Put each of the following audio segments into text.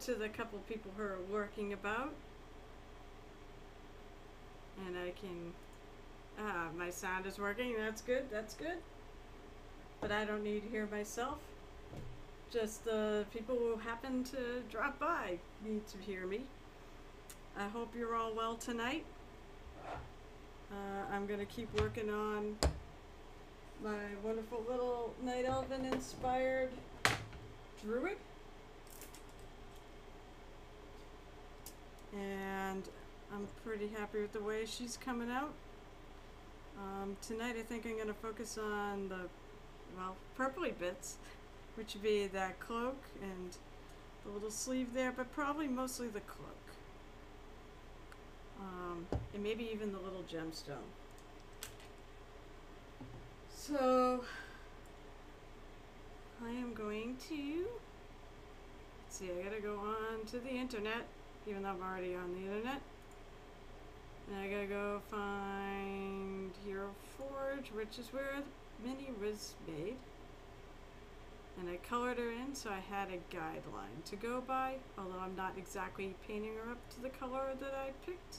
to the couple people who are working about. And I can. Ah, my sound is working. That's good. That's good. But I don't need to hear myself. Just the people who happen to drop by need to hear me. I hope you're all well tonight. Uh, I'm gonna keep working on my wonderful little Night Elven inspired druid. And I'm pretty happy with the way she's coming out. Um, tonight I think I'm going to focus on the, well, purpley bits, which would be that cloak and the little sleeve there, but probably mostly the cloak. Um, and maybe even the little gemstone. So, I am going to, see, I gotta go on to the internet, even though I'm already on the internet. And I gotta go find Hero Forge, which is where the mini was made. And I colored her in, so I had a guideline to go by, although I'm not exactly painting her up to the color that I picked.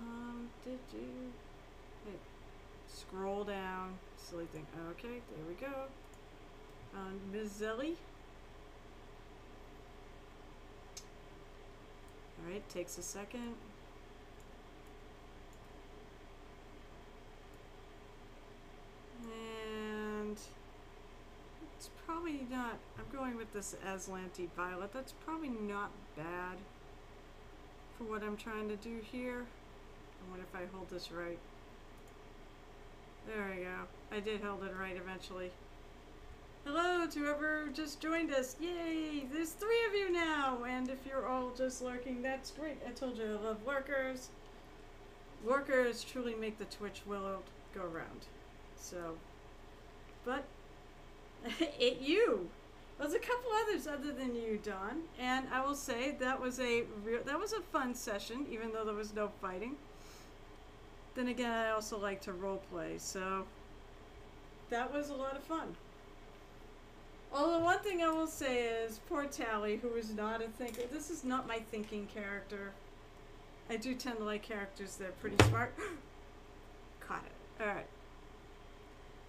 Um, did you? Wait, scroll down. Silly thing. Okay, there we go. Um, Ms. Alright, takes a second. And it's probably not, I'm going with this Aslanti Violet. That's probably not bad for what I'm trying to do here. I wonder if I hold this right. There we go. I did hold it right eventually. Hello to whoever just joined us. Yay! There's three of you now! And if you're all just lurking, that's great. I told you I love lurkers. Lurkers truly make the Twitch world go round. So, but it you. There's a couple others other than you, Don, and I will say that was a real that was a fun session, even though there was no fighting. Then again, I also like to role play, so that was a lot of fun. Although one thing I will say is, poor Tally, who is not a thinker. This is not my thinking character. I do tend to like characters that are pretty smart. Caught it. All right.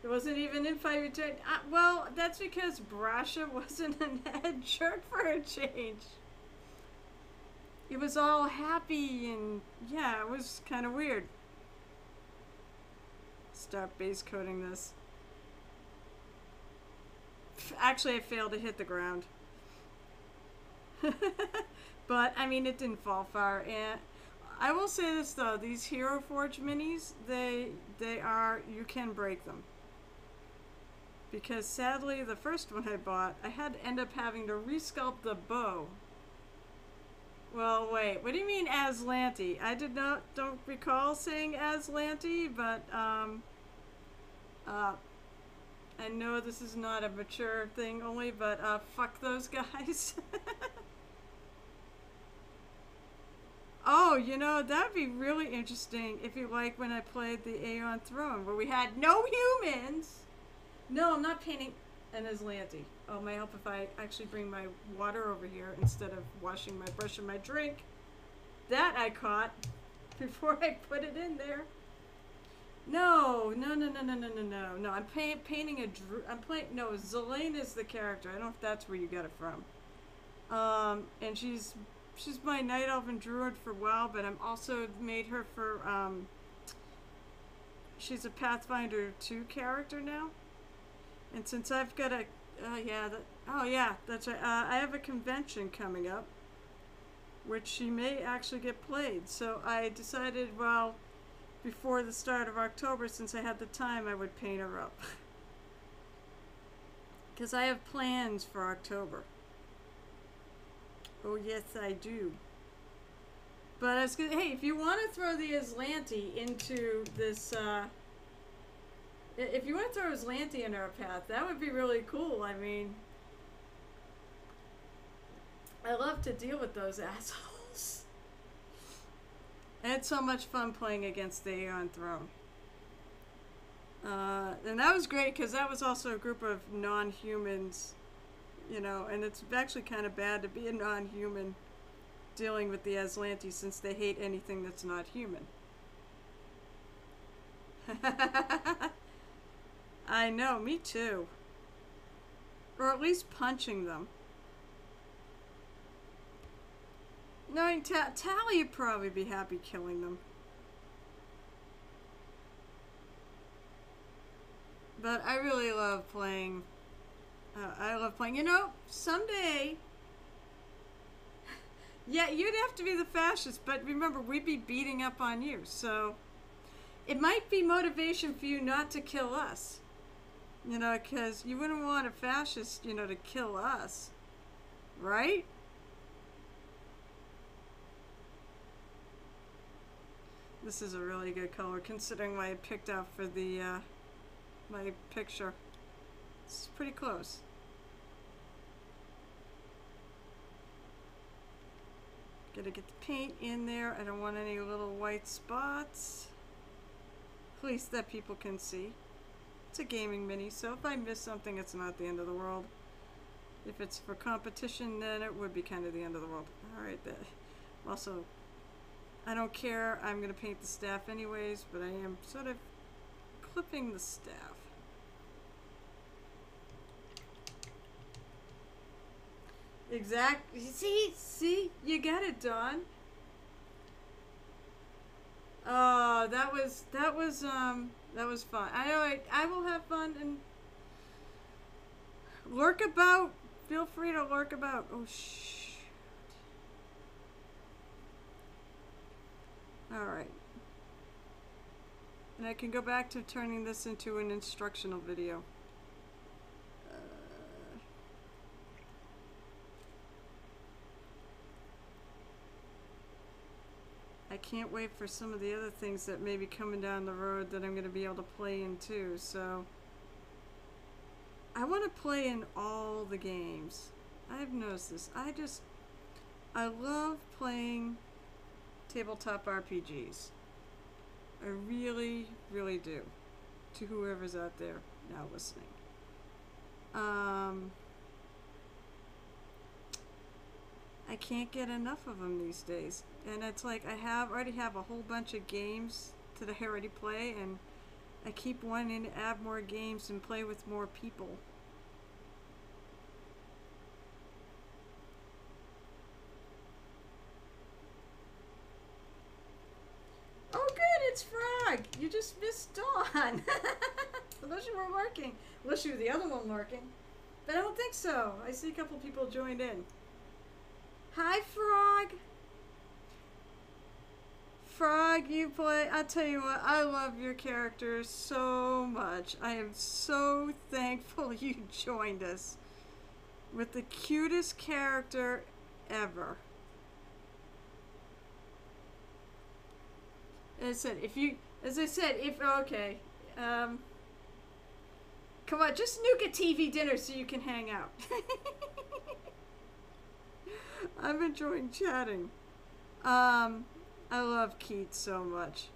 It wasn't even in Return. Uh, well, that's because Brasha wasn't an head jerk for a change. It was all happy and yeah, it was kind of weird. Start base coating this. Actually, I failed to hit the ground. but, I mean, it didn't fall far. And I will say this, though. These Hero Forge minis, they, they are, you can break them. Because, sadly, the first one I bought, I had to end up having to resculpt the bow. Well, wait. What do you mean Azlanti? I did not, don't recall saying Azlanti, but, um, uh, I know this is not a mature thing only, but uh, fuck those guys. oh, you know, that'd be really interesting if you like when I played the Aeon Throne, where we had no humans. No, I'm not painting an Azlanti. Oh, my help if I actually bring my water over here instead of washing my brush and my drink? That I caught before I put it in there. No, no, no, no, no, no, no, no. No, I'm painting a. Dr I'm playing. No, Zelyna is the character. I don't know if that's where you got it from. Um, and she's she's my night elf and druid for a while, but I'm also made her for. Um, she's a Pathfinder two character now, and since I've got a. Uh, yeah, that, oh yeah, that's right. Uh, I have a convention coming up, which she may actually get played. So I decided, well before the start of October since I had the time I would paint her up. Because I have plans for October. Oh yes I do. But I was gonna, hey, if you want to throw the Azlanti into this, uh, if you want to throw Azlanti in our path, that would be really cool. I mean, I love to deal with those assholes. I had so much fun playing against the Aeon Throne. Uh, and that was great because that was also a group of non-humans you know, and it's actually kind of bad to be a non-human dealing with the Azlanti since they hate anything that's not human. I know, me too. Or at least punching them. Knowing Ta- Tally would probably be happy killing them. But I really love playing. Uh, I love playing. You know, someday. yeah, you'd have to be the fascist, but remember, we'd be beating up on you, so. It might be motivation for you not to kill us. You know, because you wouldn't want a fascist, you know, to kill us. Right? This is a really good color considering what I picked out for the, uh, my picture. It's pretty close. Gotta get the paint in there. I don't want any little white spots. At least that people can see. It's a gaming mini, so if I miss something, it's not the end of the world. If it's for competition, then it would be kind of the end of the world. Alright, that. Also, I don't care. I'm going to paint the staff anyways, but I am sort of clipping the staff. Exactly. See, see, you got it, Don. Oh, that was that was um that was fun. I know I, I will have fun and lurk about. Feel free to lurk about. Oh shh. Alright. And I can go back to turning this into an instructional video. Uh, I can't wait for some of the other things that may be coming down the road that I'm going to be able to play in too, so... I want to play in all the games. I've noticed this. I just... I love playing tabletop RPGs. I really, really do. To whoever's out there now listening. Um, I can't get enough of them these days. And it's like I have already have a whole bunch of games that I already play and I keep wanting to add more games and play with more people. It's Frog. You just missed Dawn. Unless you were working. Unless you were the other one working. But I don't think so. I see a couple people joined in. Hi, Frog. Frog, you play. I tell you what, I love your character so much. I am so thankful you joined us with the cutest character ever. As I said, if you, as I said, if okay, um, come on, just nuke a TV dinner so you can hang out. I'm enjoying chatting. Um, I love Keith so much.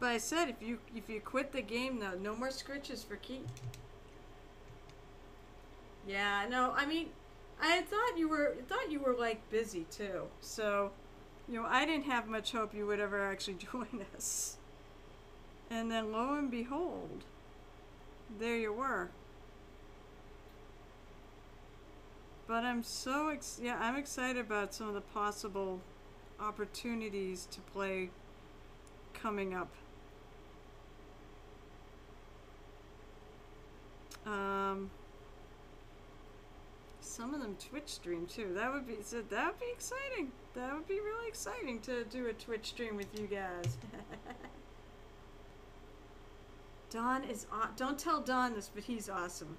But I said if you if you quit the game now, no more scritches for Keith. Yeah, no, I mean I thought you were thought you were like busy too. So, you know, I didn't have much hope you would ever actually join us. And then lo and behold, there you were. But I'm so ex- yeah, I'm excited about some of the possible opportunities to play coming up. Um some of them Twitch stream too. That would be so that would be exciting. That would be really exciting to do a Twitch stream with you guys. Don is don't tell Don this, but he's awesome.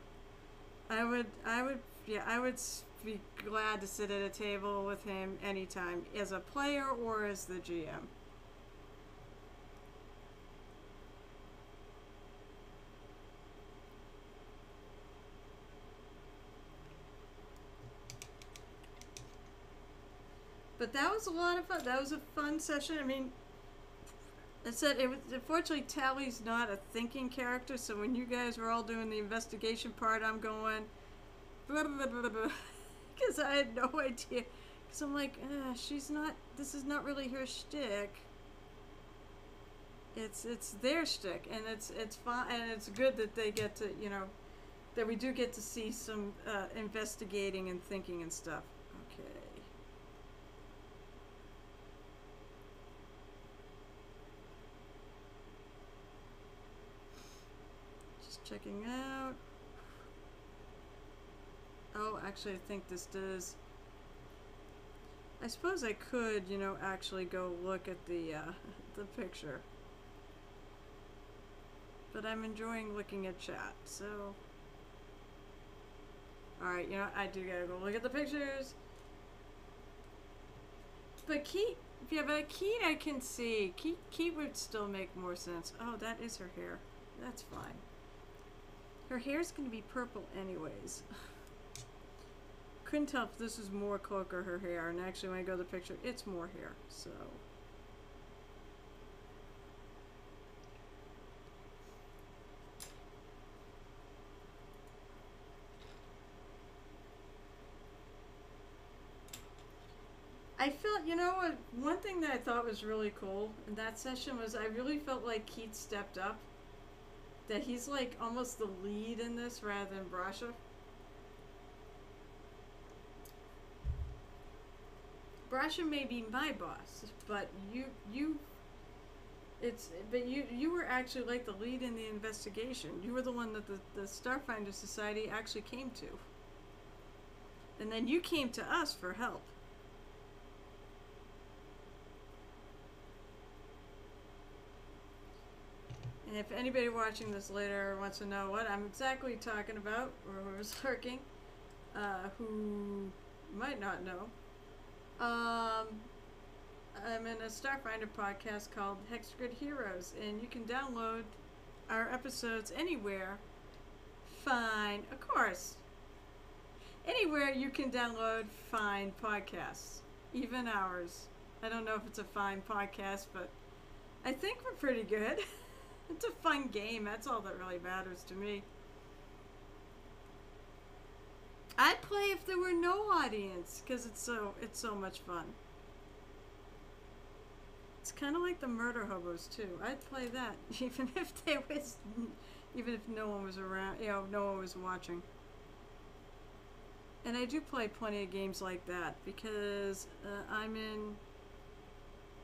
I would I would yeah, I would be glad to sit at a table with him anytime as a player or as the GM. But that was a lot of fun. That was a fun session. I mean, I said it was unfortunately Tally's not a thinking character, so when you guys were all doing the investigation part, I'm going because I had no idea. Because I'm like, uh, she's not. This is not really her shtick. It's it's their shtick, and it's it's fine, and it's good that they get to you know that we do get to see some uh, investigating and thinking and stuff. Okay. Just checking out. Oh, actually, I think this does. I suppose I could, you know, actually go look at the uh, the picture. But I'm enjoying looking at chat, so. Alright, you know, I do gotta go look at the pictures. But Keat, yeah, but Keat I can see. Keat, Keat would still make more sense. Oh, that is her hair. That's fine. Her hair's gonna be purple anyways. Couldn't tell if this is more cloak or her hair, and actually when I go to the picture, it's more hair, so. I felt, you know what, one thing that I thought was really cool in that session was I really felt like Keith stepped up. That he's like almost the lead in this rather than Brasha. Brasha may be my boss, but you, you, it's, but you, you were actually like the lead in the investigation. You were the one that the, the Starfinder Society actually came to. And then you came to us for help. And if anybody watching this later wants to know what I'm exactly talking about, or who's lurking, uh, who might not know, um, I'm in a Starfinder podcast called Hexgrid Heroes, and you can download our episodes anywhere. Fine, of course. Anywhere you can download fine podcasts, even ours. I don't know if it's a fine podcast, but I think we're pretty good. it's a fun game. That's all that really matters to me. I'd play if there were no audience because it's so it's so much fun. It's kind of like the murder hobos too. I'd play that even if there was, even if no one was around. You know, no one was watching. And I do play plenty of games like that because uh, I'm in.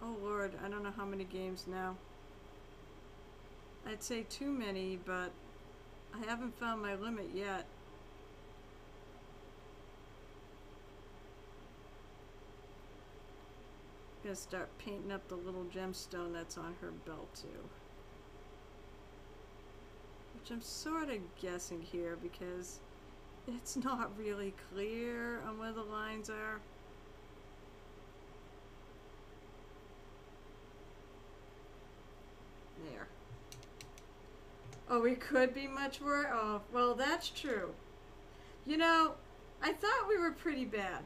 Oh lord, I don't know how many games now. I'd say too many, but I haven't found my limit yet. I'm gonna start painting up the little gemstone that's on her belt too. Which I'm sort of guessing here because it's not really clear on where the lines are. There. Oh, we could be much worse. Oh, well, that's true. You know, I thought we were pretty bad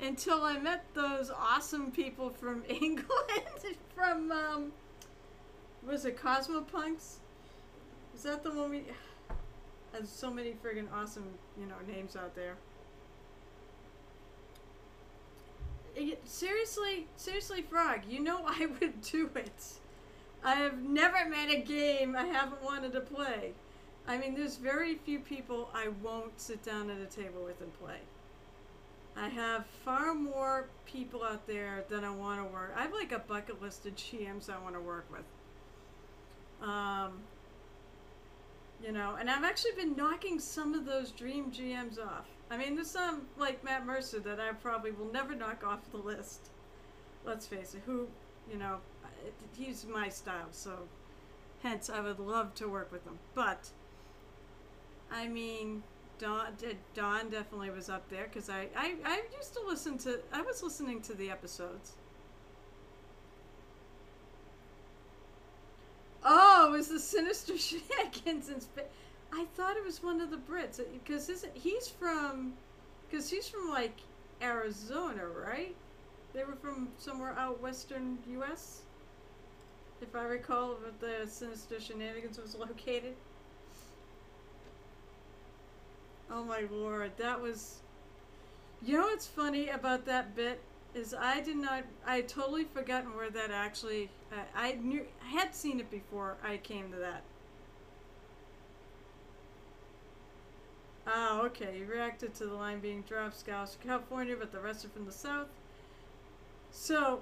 until I met those awesome people from England, from um, was it Cosmopunks? Is that the one we? There's so many friggin' awesome, you know, names out there. It, seriously, seriously, Frog, you know I would do it. I have never met a game I haven't wanted to play. I mean, there's very few people I won't sit down at a table with and play. I have far more people out there than I want to work. I have like a bucket list of GMs I want to work with. Um, you know, and I've actually been knocking some of those dream GMs off. I mean, there's some like Matt Mercer that I probably will never knock off the list. Let's face it, who, you know, he's my style, so hence I would love to work with him. But, I mean, Don Dawn definitely was up there because I, I, I used to listen to, I was listening to the episodes. Oh, it was the Sinister Shenanigans. I thought it was one of the Brits uh, because he's from, because he's from like Arizona, right? They were from somewhere out western U.S. if I recall, where the Sinister Shenanigans was located. Oh my lord, that was. You know what's funny about that bit is I did not. I had totally forgotten where that actually. I, I knew I had seen it before I came to that. Ah, okay. You reacted to the line being dropped, scouts California, but the rest are from the south. So,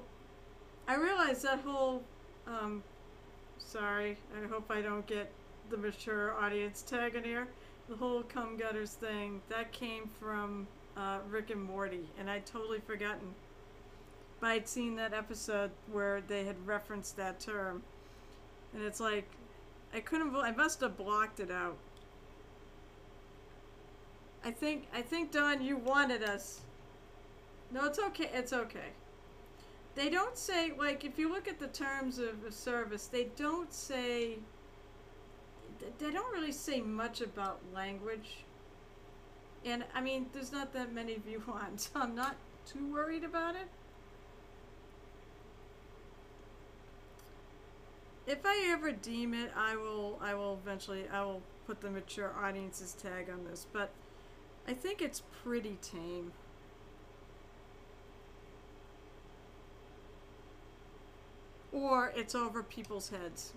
I realized that whole. Um, sorry, I hope I don't get the mature audience tag in here the whole cum gutters thing that came from uh, Rick and Morty, and I'd totally forgotten. But I'd seen that episode where they had referenced that term, and it's like I couldn't. I must have blocked it out. I think I think Don, you wanted us. No, it's okay. It's okay. They don't say like if you look at the terms of, service, they don't say they don't really say much about language. And I mean, there's not that many of you on, so I'm not too worried about it. If I ever deem it, I will I will eventually I will put the mature audiences tag on this, but I think it's pretty tame. Or it's over people's heads.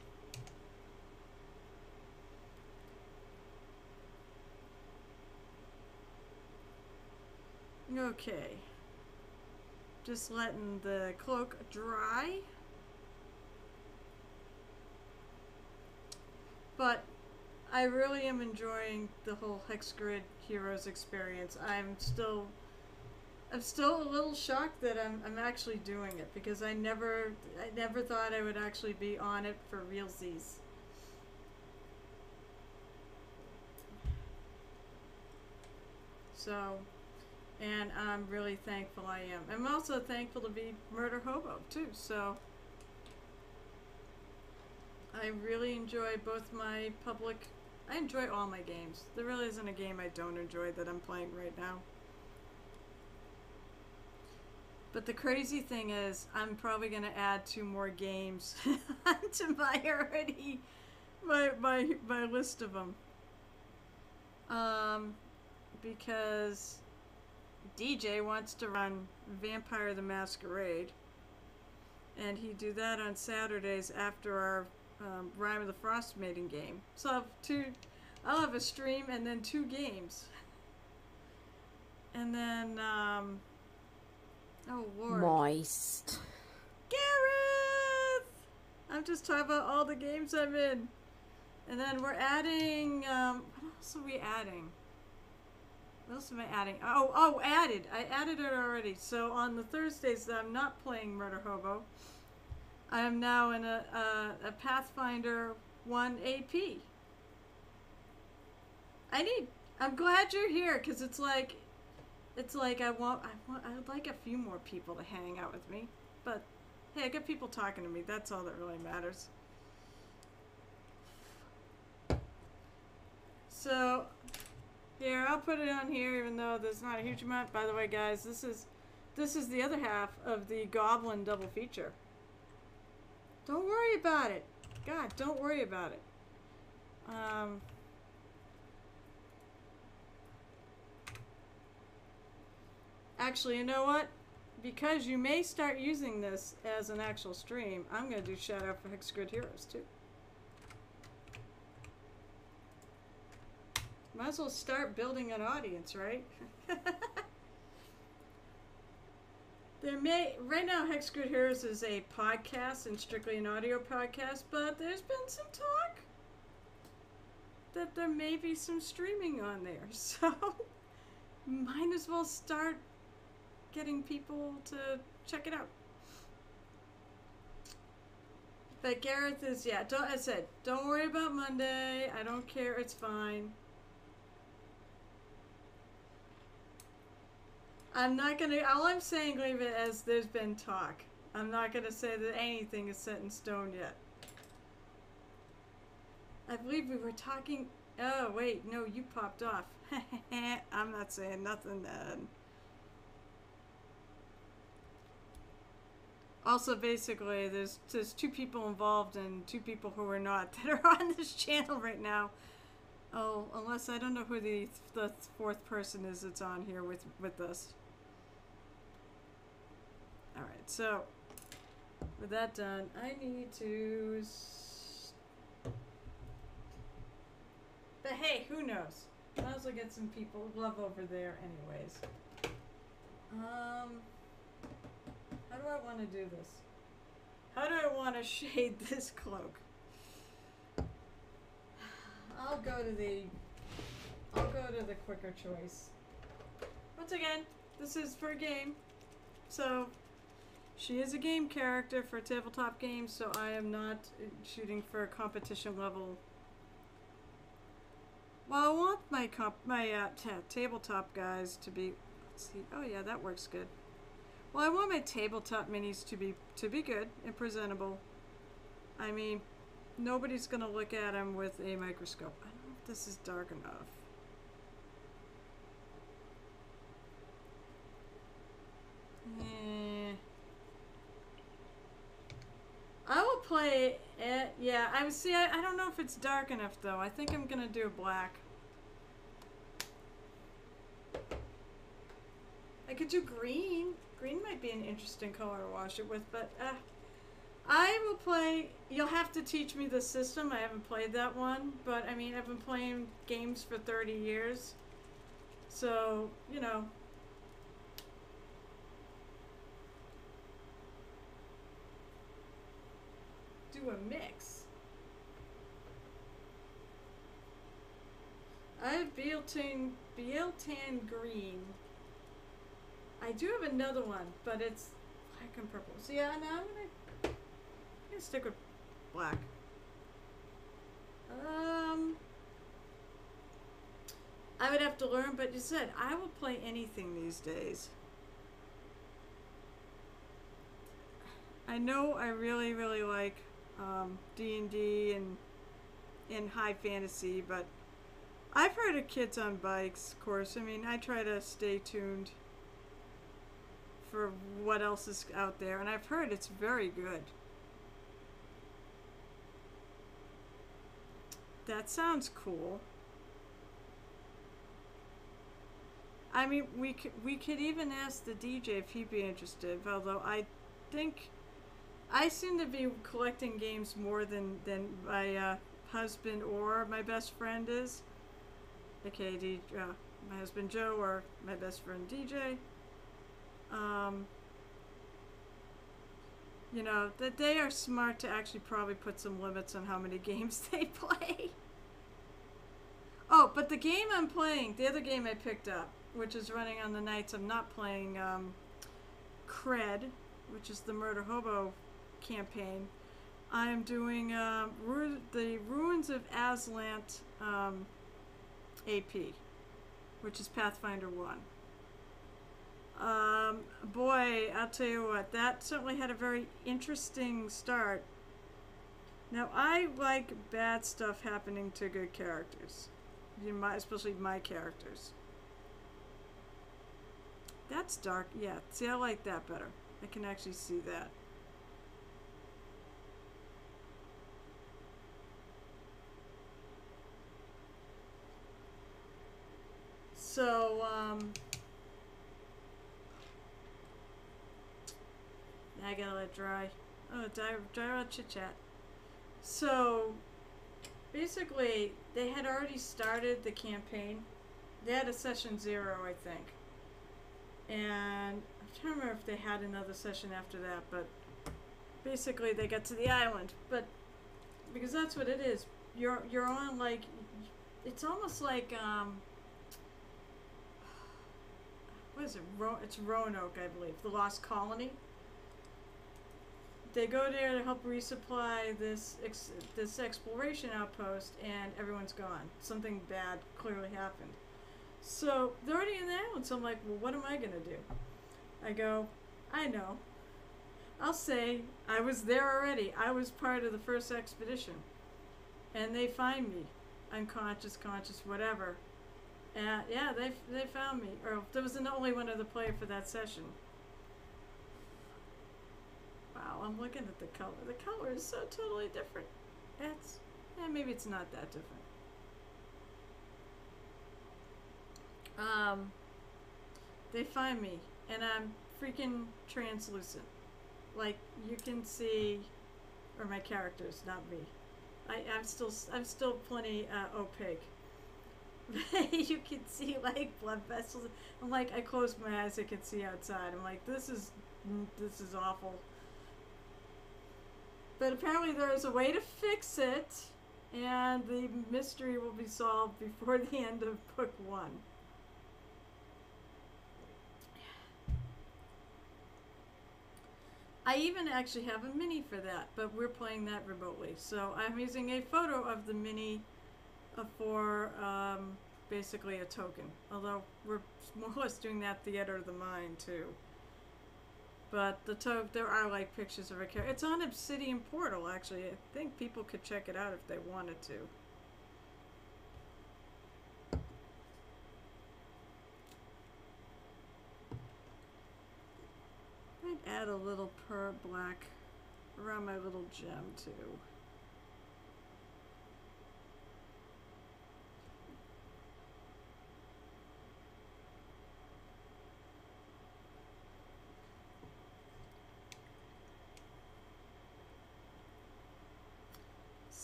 Okay. Just letting the cloak dry. But I really am enjoying the whole Hex Grid Heroes experience. I'm still I'm still a little shocked that I'm I'm actually doing it because I never I never thought I would actually be on it for realsies. So and I'm really thankful I am. I'm also thankful to be Murder Hobo too. So I really enjoy both my public. I enjoy all my games. There really isn't a game I don't enjoy that I'm playing right now. But the crazy thing is, I'm probably going to add two more games to my already my my my list of them. Um, because DJ wants to run Vampire the Masquerade, and he do that on Saturdays after our um, Rime of the Frost Maiden game. So I'll have two, I'll have a stream and then two games. And then, um, oh lord. Moist. Gareth! I'm just talking about all the games I'm in. And then we're adding, um, what else are we adding? What else am I adding? Oh, oh, added. I added it already. So on the Thursdays that I'm not playing Murder Hobo, I am now in a, a, a Pathfinder 1 AP. I need. I'm glad you're here because it's like, it's like I want. I want. I'd like a few more people to hang out with me, but hey, I got people talking to me. That's all that really matters. So here, I'll put it on here even though there's not a huge amount. By the way, guys, this is this is the other half of the Goblin double feature. Don't worry about it. God, don't worry about it. Um, actually, you know what? Because you may start using this as an actual stream, I'm going to do shout out for Hex Grid Heroes too. Might as well start building an audience, right? there may right now Hex Grid Heroes is a podcast and strictly an audio podcast, but there's been some talk that there may be some streaming on there. So might as well start getting people to check it out. But Gareth is yeah, don't I said, don't worry about Monday. I don't care, it's fine. I'm not gonna. All I'm saying, leave it as there's been talk. I'm not gonna say that anything is set in stone yet. I believe we were talking. Oh wait, no, you popped off. I'm not saying nothing then. Also, basically, there's there's two people involved and two people who are not that are on this channel right now. Oh, unless I don't know who the the fourth person is that's on here with with us. All right, so with that done, I need to. But hey, who knows? As well get some people love over there, anyways. Um, how do I want to do this? How do I want to shade this cloak? I'll go to the. I'll go to the quicker choice. Once again, this is for a game, so she is a game character for tabletop games. So I am not uh, shooting for a competition level. Well, I want my comp my uh, tabletop guys to be. See. Oh yeah, that works good. Well, I want my tabletop minis to be to be good and presentable. I mean, nobody's gonna look at them with a microscope. I don't know if this is dark enough. Eh. I will play it. Yeah, I see. I, I don't know if it's dark enough though. I think I'm gonna do black. I could do green. Green might be an interesting color to wash it with, but uh, I will play. You'll have to teach me the system. I haven't played that one, but I mean, I've been playing games for 30 years. So, you know. Do a mix. I have Biel-Tan, Biel-Tan Green. I do have another one, but it's black and purple. So yeah, now I'm gonna, I'm gonna stick with black. Um, I would have to learn, but you said I will play anything these days. I know I really, really like um, D and D and in high fantasy, but I've heard of kids on bikes. Of course, I mean I try to stay tuned for what else is out there, and I've heard it's very good. That sounds cool. I mean, we could, we could even ask the DJ if he'd be interested, although I think I seem to be collecting games more than, than my uh, husband or my best friend is. Okay, D, uh, my husband Joe or my best friend DJ. Um, you know, that they are smart to actually probably put some limits on how many games they play. Oh, but the game I'm playing, the other game I picked up, which is running on the nights I'm not playing um, Cred, which is the Murder Hobo campaign. I'm doing uh, Ru- the Ruins of Azlant um, AP, which is Pathfinder 1. Um, boy, I'll tell you what, that certainly had a very interesting start. Now, I like bad stuff happening to good characters, especially my characters. That's dark, yeah. See, I like that better. I can actually see that. So, um, I gotta let dry. Oh, dry, dry out chit chat. So, basically, they had already started the campaign. They had a session zero, I think. And trying to remember if they had another session after that, but basically they got to the island. But because that's what it is. You're you're on like it's almost like um what is it? Ro- it's Roanoke, I believe, the Lost Colony. They go there to help resupply this ex- this exploration outpost, and everyone's gone. Something bad clearly happened. So they're already in the island. So I'm like, well, what am I gonna do? I go, I know. I'll say I was there already. I was part of the first expedition, and they find me, unconscious, conscious, whatever. And yeah, they they found me. Or there was an only one other player for that session. I'm looking at the color. The color is so totally different. It's, eh, maybe it's not that different. Um, they find me, and I'm freaking translucent. Like you can see, or my characters, not me. I, I'm still, I'm still plenty uh, opaque. you can see like blood vessels. I'm like, I close my eyes, I can see outside. I'm like, this is, this is awful. But apparently there is a way to fix it, and the mystery will be solved before the end of book one. I even actually have a mini for that, but we're playing that remotely. So I'm using a photo of the mini uh, for um, basically a token. Although we're more or less doing that theater of the mind too. But the to- there are like pictures of a character. It's on Obsidian Portal actually. I think people could check it out if they wanted to. I'd add a little per black around my little gem too.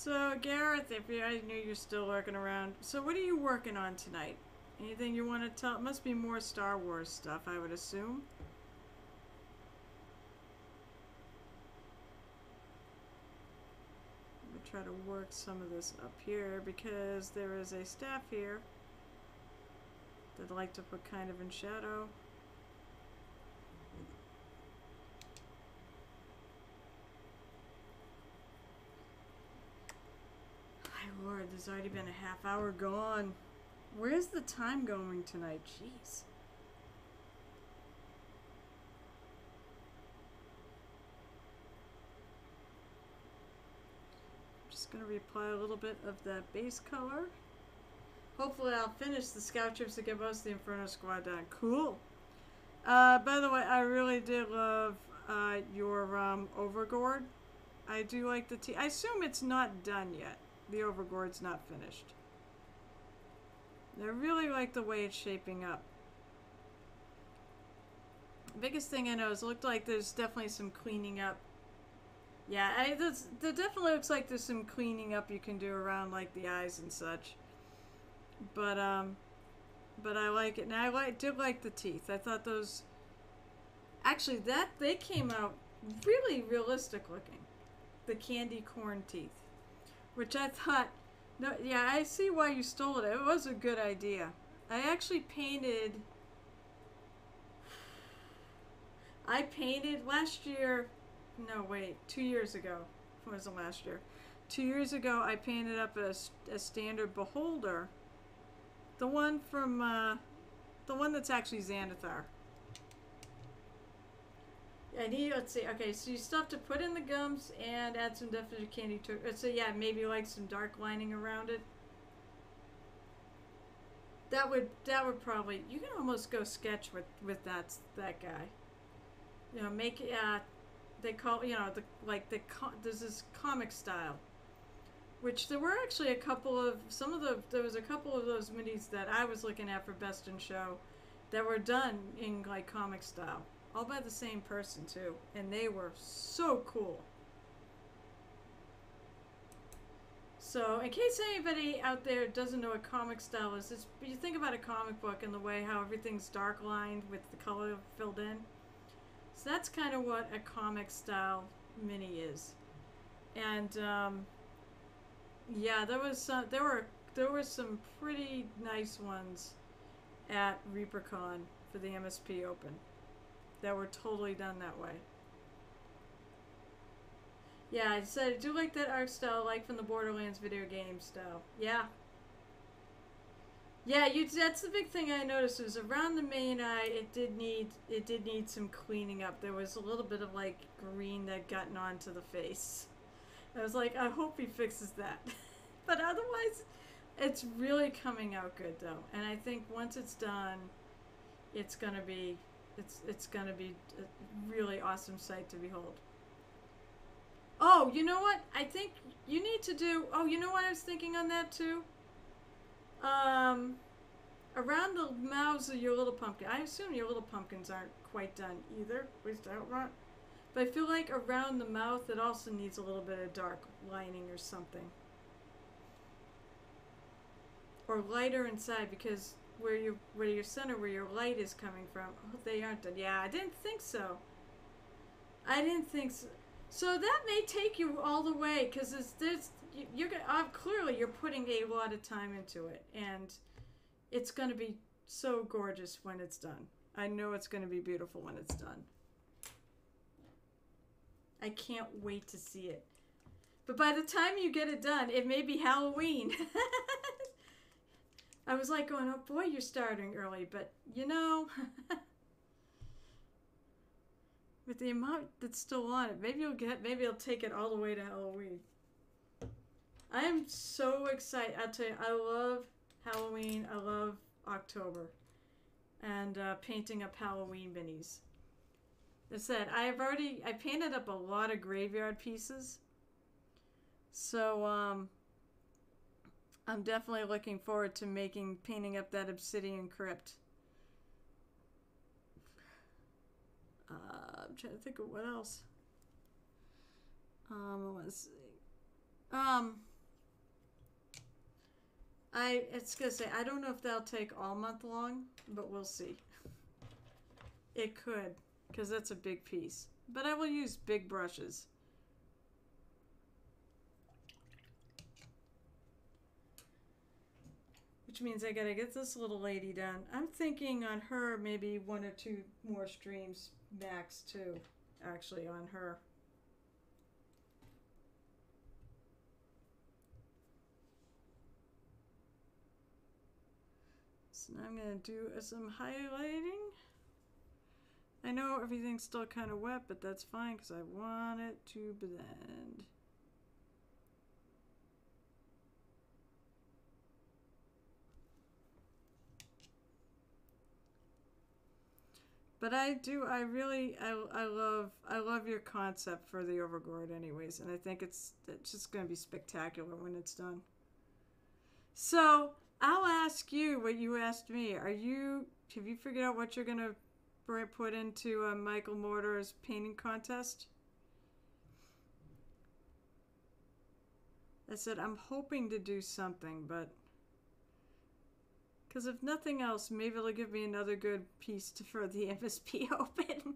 So Gareth, if you, I knew you're still working around. So what are you working on tonight? Anything you want to tell? Must be more Star Wars stuff, I would assume. I'm gonna try to work some of this up here because there is a staff here that I'd like to put kind of in shadow. My lord, there's already been a half hour gone. Where's the time going tonight? Jeez. just going to reapply a little bit of that base color. Hopefully I'll finish the scout trips to get most of the Inferno Squad done. Cool. Uh, by the way, I really did love uh, your um, Overgord. I do like the tea. I assume it's not done yet. The Overgord's not finished. I really like the way it's shaping up. biggest thing I know is it looked like there's definitely some cleaning up yeah, I, this, there definitely looks like there's some cleaning up you can do around like the eyes and such. But um, but I like it, and I did like the teeth. I thought those. Actually, that they came out really realistic looking, the candy corn teeth, which I thought. No, yeah, I see why you stole it. It was a good idea. I actually painted. I painted last year no, wait. Two years ago. It wasn't last year. Two years ago, I painted up a, a standard beholder. The one from, uh, the one that's actually Xanathar. I need, let's see, okay, so you still have to put in the gums and add some definite candy to it. So yeah, maybe like some dark lining around it. That would, that would probably, you can almost go sketch with, with that, that guy. You know, make, uh, they call you know the like the there's this is comic style which there were actually a couple of some of the there was a couple of those minis that I was looking at for Best in Show that were done in like comic style all by the same person too. And they were so cool. So in case anybody out there doesn't know what comic style is it's you think about a comic book and the way how everything's dark lined with the color filled in. So that's kind of what a comic style mini is. And um, yeah, there was some, there were there were some pretty nice ones at ReaperCon for the MSP Open that were totally done that way. Yeah, I said I do like that art style, like from the Borderlands video game style. Yeah, yeah, you. That's the big thing I noticed was around the main eye. It did need it did need some cleaning up. There was a little bit of like green that gotten onto the face. I was like, I hope he fixes that. but otherwise, it's really coming out good though. And I think once it's done, it's gonna be it's it's gonna be a really awesome sight to behold. Oh, you know what? I think you need to do. Oh, you know what I was thinking on that too. Um, around the mouths of your little pumpkin. I assume your little pumpkins aren't quite done either. At least I. Want. But I feel like around the mouth, it also needs a little bit of dark lining or something. Or lighter inside because where your where your center where your light is coming from. Oh, they aren't done. Yeah, I didn't think so. I didn't think so. So that may take you all the way because there's you- you're gonna uh, clearly you're putting a lot of time into it, and it's gonna be so gorgeous when it's done. I know it's gonna be beautiful when it's done. I can't wait to see it. But by the time you get it done, it may be Halloween. I was like going, oh boy, you're starting early, but you know, with the amount that's still on it, maybe you'll get, maybe you'll take it all the way to Halloween. I am so excited. I'll tell you, I love Halloween. I love October, and uh, painting up Halloween minis. I said I've already I painted up a lot of graveyard pieces. So um I'm definitely looking forward to making painting up that obsidian crypt. Uh, I'm trying to think of what else. Um, let's see. Um, I it's gonna say I don't know if that'll take all month long, but we'll see. It could, because that's a big piece. But I will use big brushes. Which means I gotta get this little lady done. I'm thinking on her maybe one or two more streams max too, actually on her. So now I'm gonna do uh, some highlighting. I know everything's still kind of wet, but that's fine because I want it to blend. But I do, I really, I, I love, I love your concept for the Overlord anyways, and I think it's, it's just going to be spectacular when it's done. So, I'll ask you what you asked me. Are you, have you figured out what you're going to put into uh, Michael Mortar's painting contest? I said, I'm hoping to do something, but because if nothing else, maybe it'll give me another good piece to, for the MSP Open.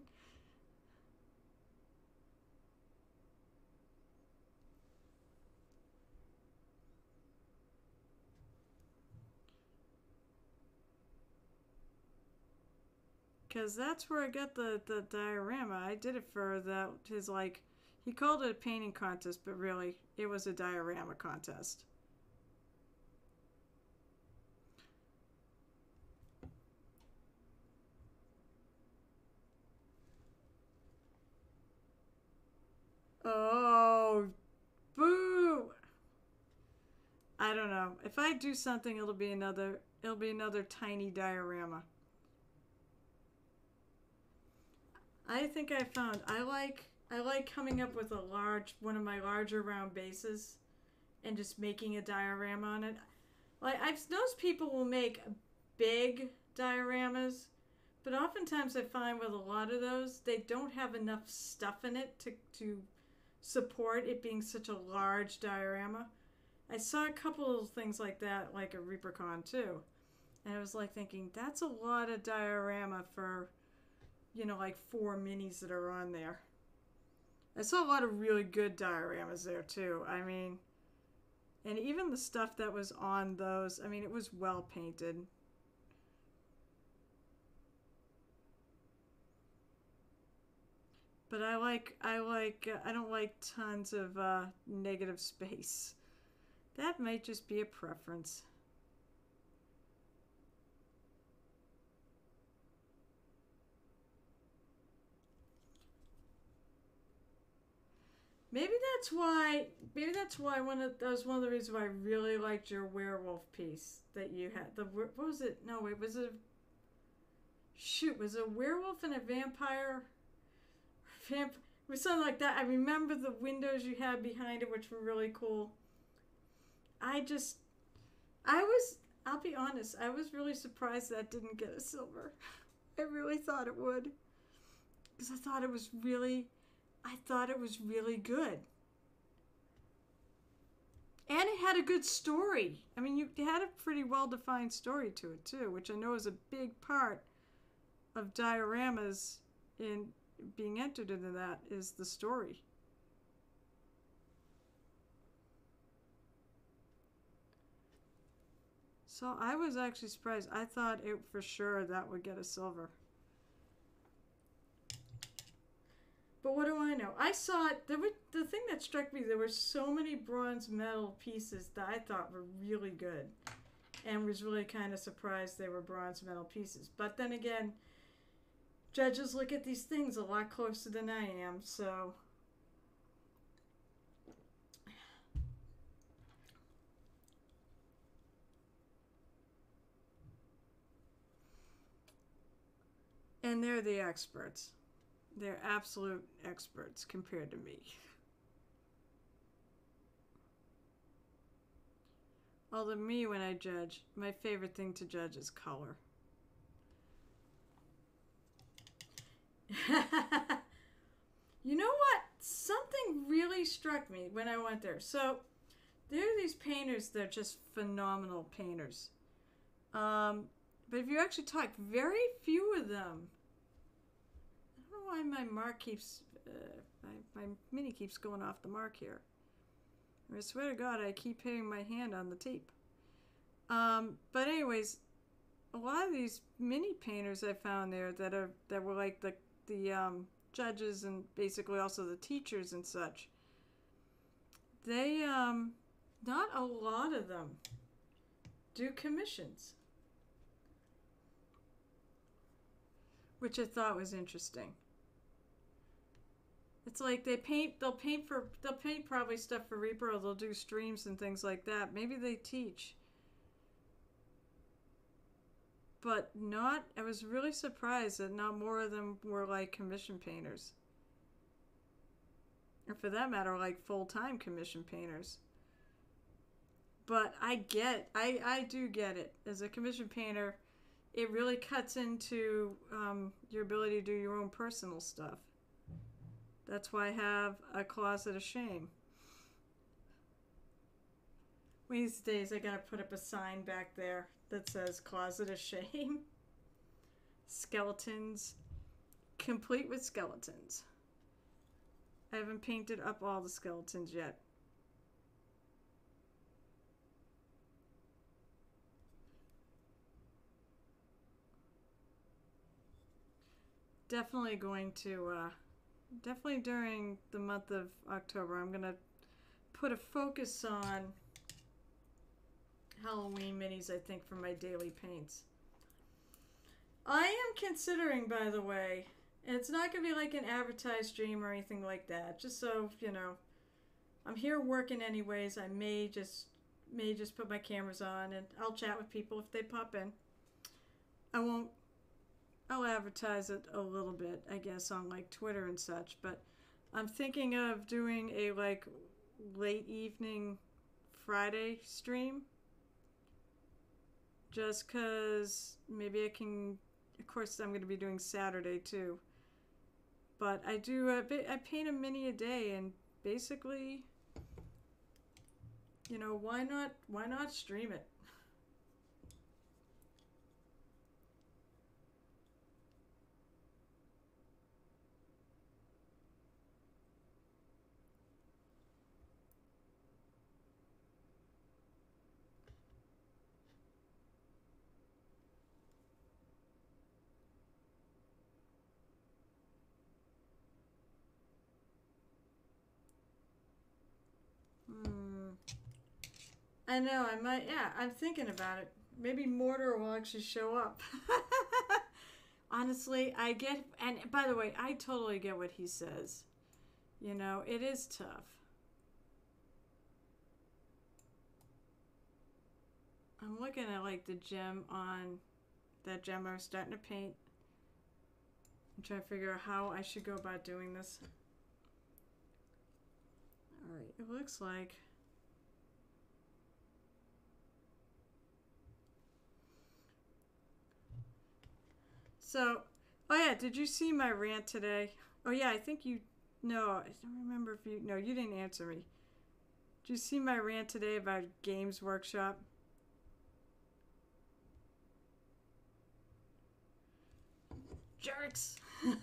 Because that's where I got the, the diorama. I did it for that his like he called it a painting contest, but really it was a diorama contest. Oh, boo! I don't know. If I do something, it'll be another. It'll be another tiny diorama. I think I found I like I like coming up with a large one of my larger round bases and just making a diorama on it. Like I've noticed people will make big dioramas, but oftentimes I find with a lot of those they don't have enough stuff in it to to support it being such a large diorama. I saw a couple of things like that, like a Reapercon too. And I was like thinking, that's a lot of diorama for, you know, like four minis that are on there. I saw a lot of really good dioramas there too. I mean, and even the stuff that was on those, I mean, it was well painted. But I like, I like, uh, I don't like tons of uh, negative space. That might just be a preference. Maybe that's why. Maybe that's why one of that was one of the reasons why I really liked your werewolf piece that you had. The what was it? No, it was a Shoot, was a werewolf and a vampire? Vamp. It was something like that. I remember the windows you had behind it, which were really cool. I just, I was, I'll be honest, I was really surprised that didn't get a silver. I really thought it would. Because I thought it was really, I thought it was really good. And it had a good story. I mean, you had a pretty well defined story to it, too, which I know is a big part of dioramas in being entered into that is the story. So I was actually surprised. I thought it for sure that would get a silver. But what do I know? I saw it. There were the thing that struck me. There were so many bronze medal pieces that I thought were really good, and was really kind of surprised they were bronze medal pieces. But then again, judges look at these things a lot closer than I am, so. And they're the experts. They're absolute experts compared to me. Although, me, when I judge, my favorite thing to judge is color. you know what? Something really struck me when I went there. So, there are these painters that are just phenomenal painters. Um, but if you actually talk, very few of them. I don't know why my mark keeps, uh, my, my mini keeps going off the mark here. I swear to God, I keep hitting my hand on the tape. Um, but anyways, a lot of these mini painters I found there that are that were like the the um, judges and basically also the teachers and such. They um, not a lot of them do commissions, which I thought was interesting. It's like they paint. They'll paint for. They'll paint probably stuff for Reaper. They'll do streams and things like that. Maybe they teach, but not. I was really surprised that not more of them were like commission painters, or for that matter, like full time commission painters. But I get. I I do get it as a commission painter. It really cuts into um, your ability to do your own personal stuff. That's why I have a closet of shame. These days I gotta put up a sign back there that says closet of shame. Skeletons, complete with skeletons. I haven't painted up all the skeletons yet. Definitely going to uh, definitely during the month of October, I'm going to put a focus on Halloween minis, I think, for my daily paints. I am considering, by the way, it's not going to be like an advertised stream or anything like that. Just so, you know, I'm here working anyways. I may just may just put my cameras on and I'll chat with people if they pop in. I won't I'll advertise it a little bit, I guess, on like Twitter and such. But I'm thinking of doing a like late evening Friday stream. Just because maybe I can, of course, I'm going to be doing Saturday too. But I do, a bit, I paint a mini a day and basically, you know, why not, why not stream it? I know, I might, yeah, I'm thinking about it. Maybe Mortar will actually show up. Honestly, I get, and by the way, I totally get what he says. You know, it is tough. I'm looking at like the gem on that gem I was starting to paint. I'm trying to figure out how I should go about doing this. Alright, it looks like. So, oh yeah, did you see my rant today? Oh yeah, I think you. No, I don't remember if you. No, you didn't answer me. Did you see my rant today about Games Workshop? Jerks!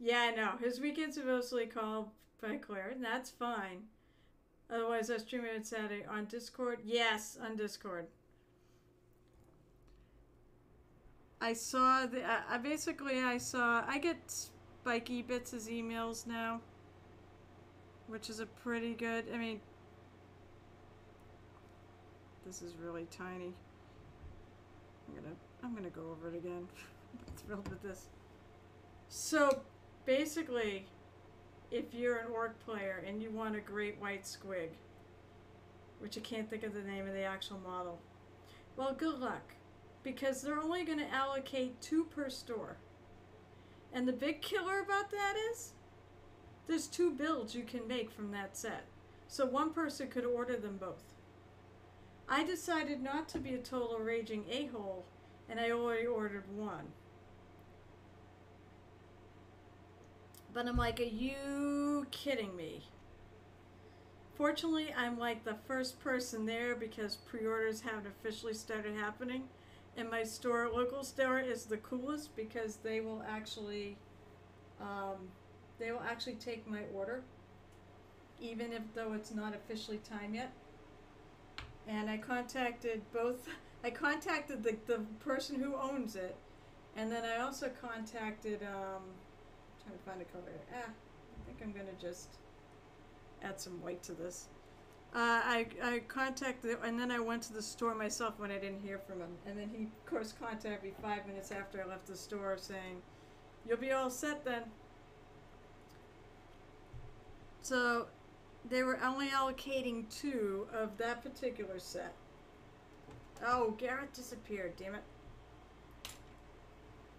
yeah, I know. His weekends mostly called by Claire, and that's fine. Otherwise, I stream it Saturday on Discord. Yes, on Discord. I saw the. I basically I saw. I get Spikey Bits as emails now, which is a pretty good. I mean, this is really tiny. I'm gonna. I'm gonna go over it again. I'm thrilled with this. So, basically, if you're an orc player and you want a great white squig, which I can't think of the name of the actual model, well, good luck because they're only going to allocate two per store. And the big killer about that is there's two builds you can make from that set. So one person could order them both. I decided not to be a total raging a-hole and I already ordered one. But I'm like, are you kidding me? Fortunately, I'm like the first person there because pre-orders haven't officially started happening and my store, local store, is the coolest because they will actually, um, they will actually take my order, even if though it's not officially time yet. And I contacted both. I contacted the the person who owns it, and then I also contacted. Um, I'm trying to find a color. Ah, I think I'm gonna just add some white to this. Uh, I, I contacted, and then I went to the store myself when I didn't hear from him. And then he, of course, contacted me five minutes after I left the store saying, You'll be all set then. So they were only allocating two of that particular set. Oh, Garrett disappeared, damn it.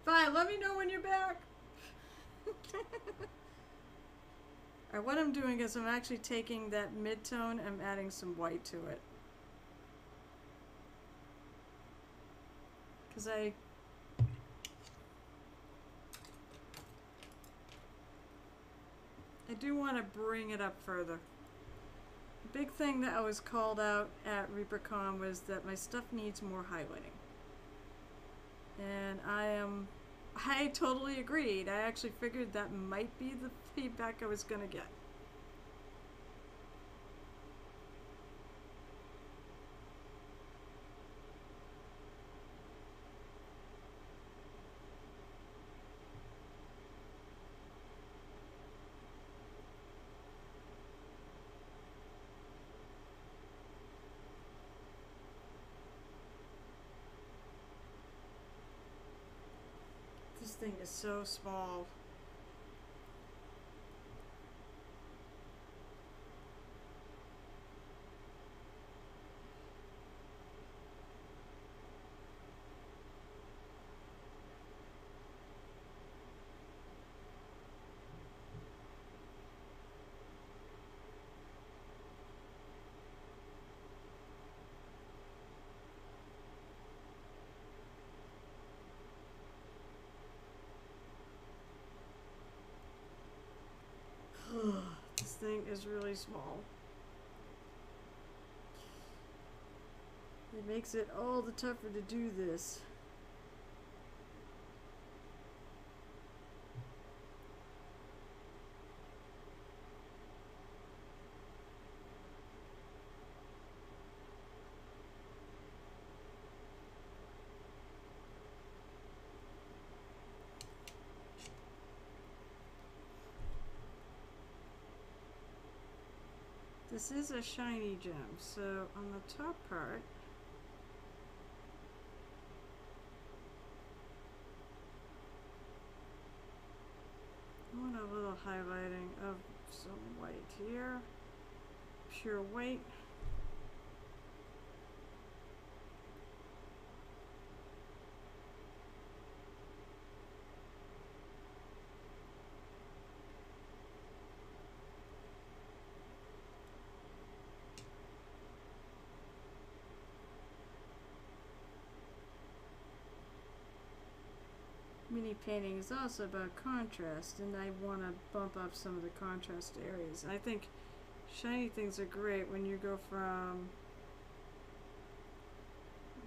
Fine, let me know when you're back. Alright, what I'm doing is I'm actually taking that mid-tone and adding some white to it. Because I... I do want to bring it up further. The big thing that I was called out at ReaperCon was that my stuff needs more highlighting. And I am I totally agreed. I actually figured that might be the feedback I was going to get. thing is so small. this thing is really small. It makes it all the tougher to do this. This is a shiny gem, so on the top part, I want a little highlighting of some white here, pure white. shiny painting is also about contrast, and I want to bump up some of the contrast areas. I think shiny things are great when you go from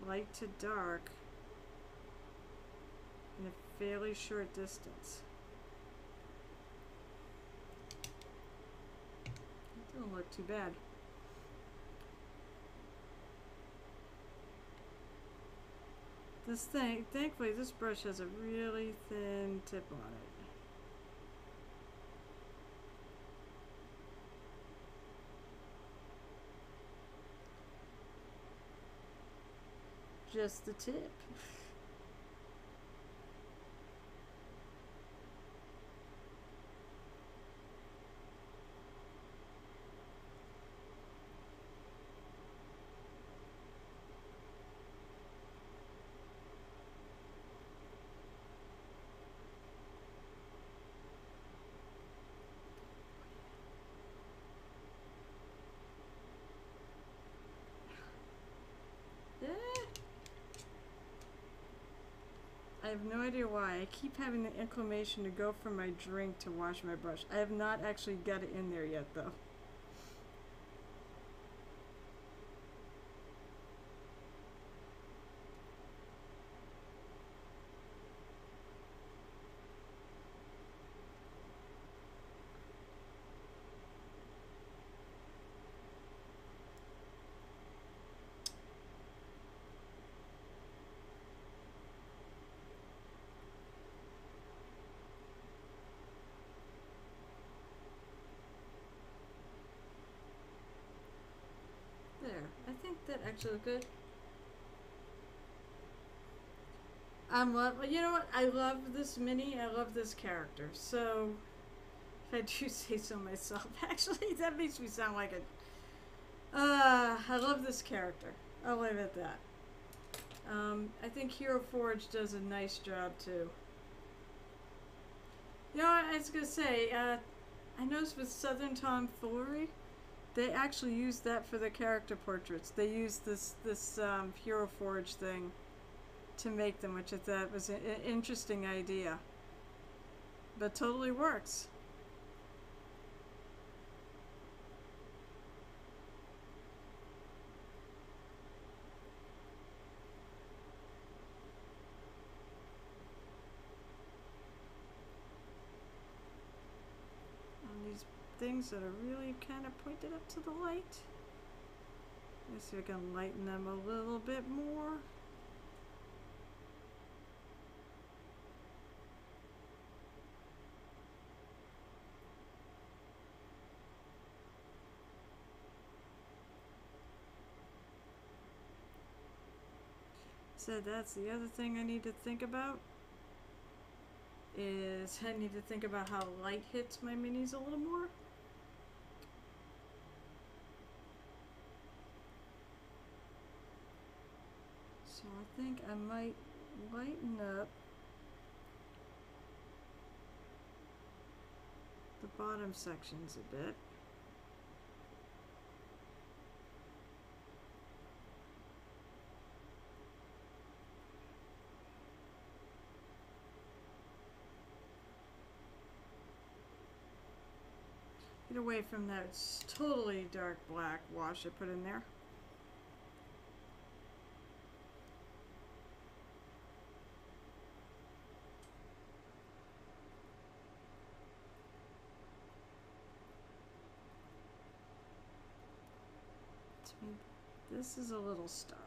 light to dark in a fairly short distance. That doesn't look too bad. This thing, thankfully this brush has a really thin tip on it. Just the tip. Eh. I idea why. I keep having the inclination to go for my drink to wash my brush. I have not actually got it in there yet, though. There. I looked good. I'm love. You know what? I love this mini. I love this character. So, if I do say so myself, actually, that makes me sound like a. Uh, I love this character. I'll leave it at that. Um, I think Hero Forge does a nice job too. You know what I was gonna say? Uh, I noticed with Southern Tom Tomfoolery, they actually use that for the character portraits. They use this this um, Hero Forge thing to make them, which I thought was an interesting idea. But totally works. On these things that are really kind of pointed up to the light. Let's see if I can lighten them a little bit more. So that's the other thing I need to think about is I need to think about how light hits my minis a little more. So I think I might lighten up the bottom sections a bit. Get away from that totally dark black wash I put in there. To me, this is a little stark.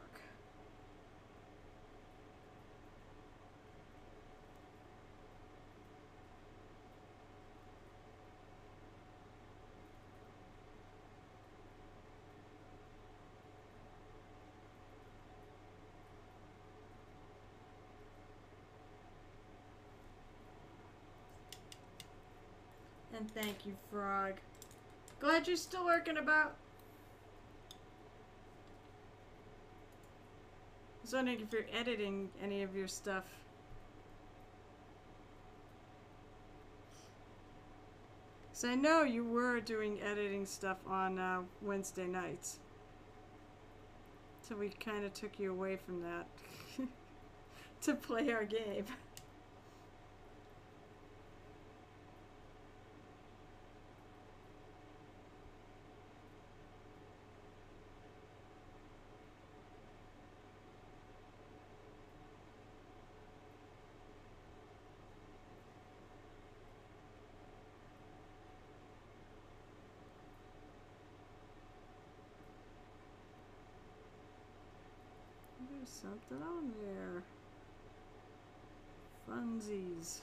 And thank you, Frog. Glad you're still working about. Wondering if you're editing any of your stuff. Because I know you were doing editing stuff on uh, Wednesday nights. So we kind of took you away from that to play our game. There's something on there. Funsies.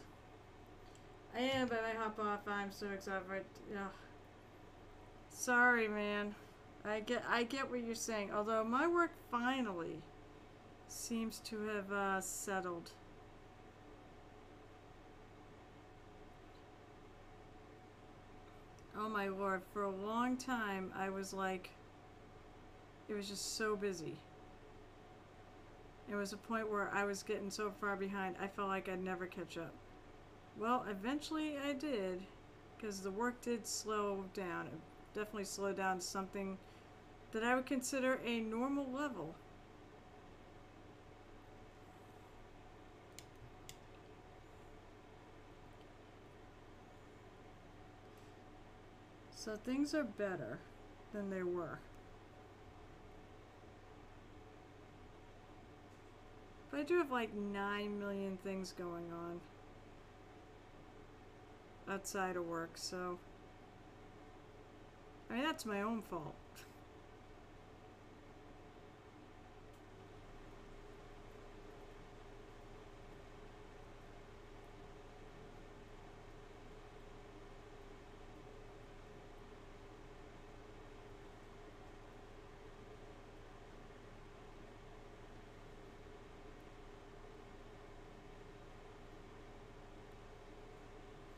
I am, but I hop off. I'm so. Right, yeah. Sorry, man. I get I get what you're saying. Although my work finally seems to have uh, settled. Oh my lord! For a long time, I was like, it was just so busy. It was a point where I was getting so far behind, I felt like I'd never catch up. Well, eventually I did, because the work did slow down. It definitely slowed down to something that I would consider a normal level. So things are better than they were. But I do have like 9 million things going on outside of work, so. I mean, that's my own fault.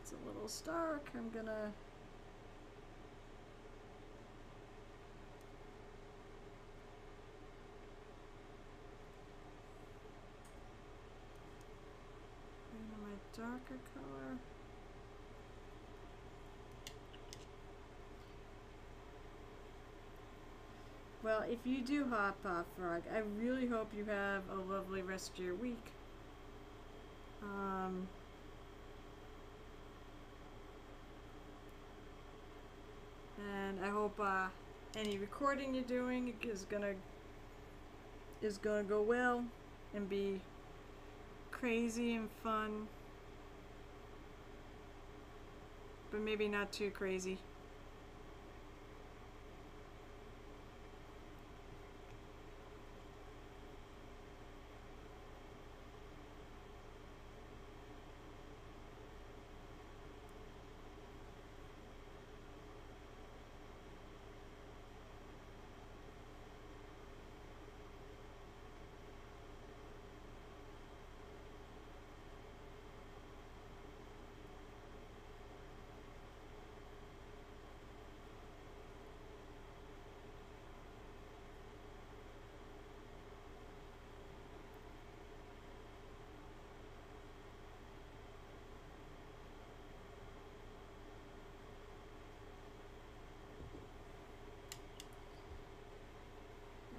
It's a little stark. I'm gonna my darker color. Well, if you do hop off frog, I really hope you have a lovely rest of your week. Um, and I hope uh, any recording you're doing is gonna is gonna go well and be crazy and fun, but maybe not too crazy.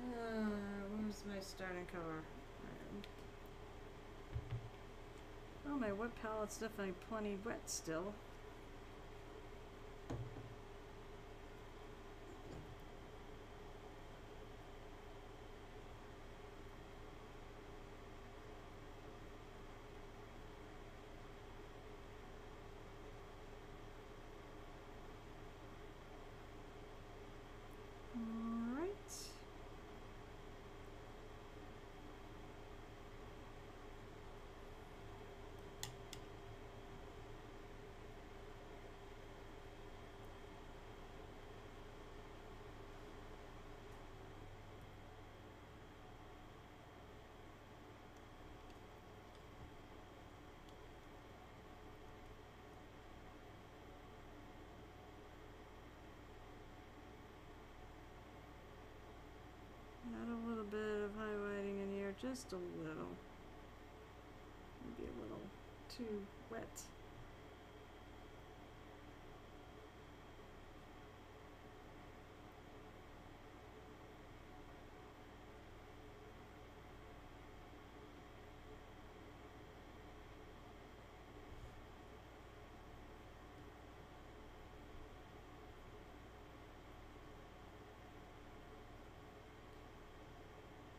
Uh, my starting color? Oh, my wet palette's definitely plenty wet still. Alright. Add a little bit of highlighting in here, just a little. Maybe a little too wet.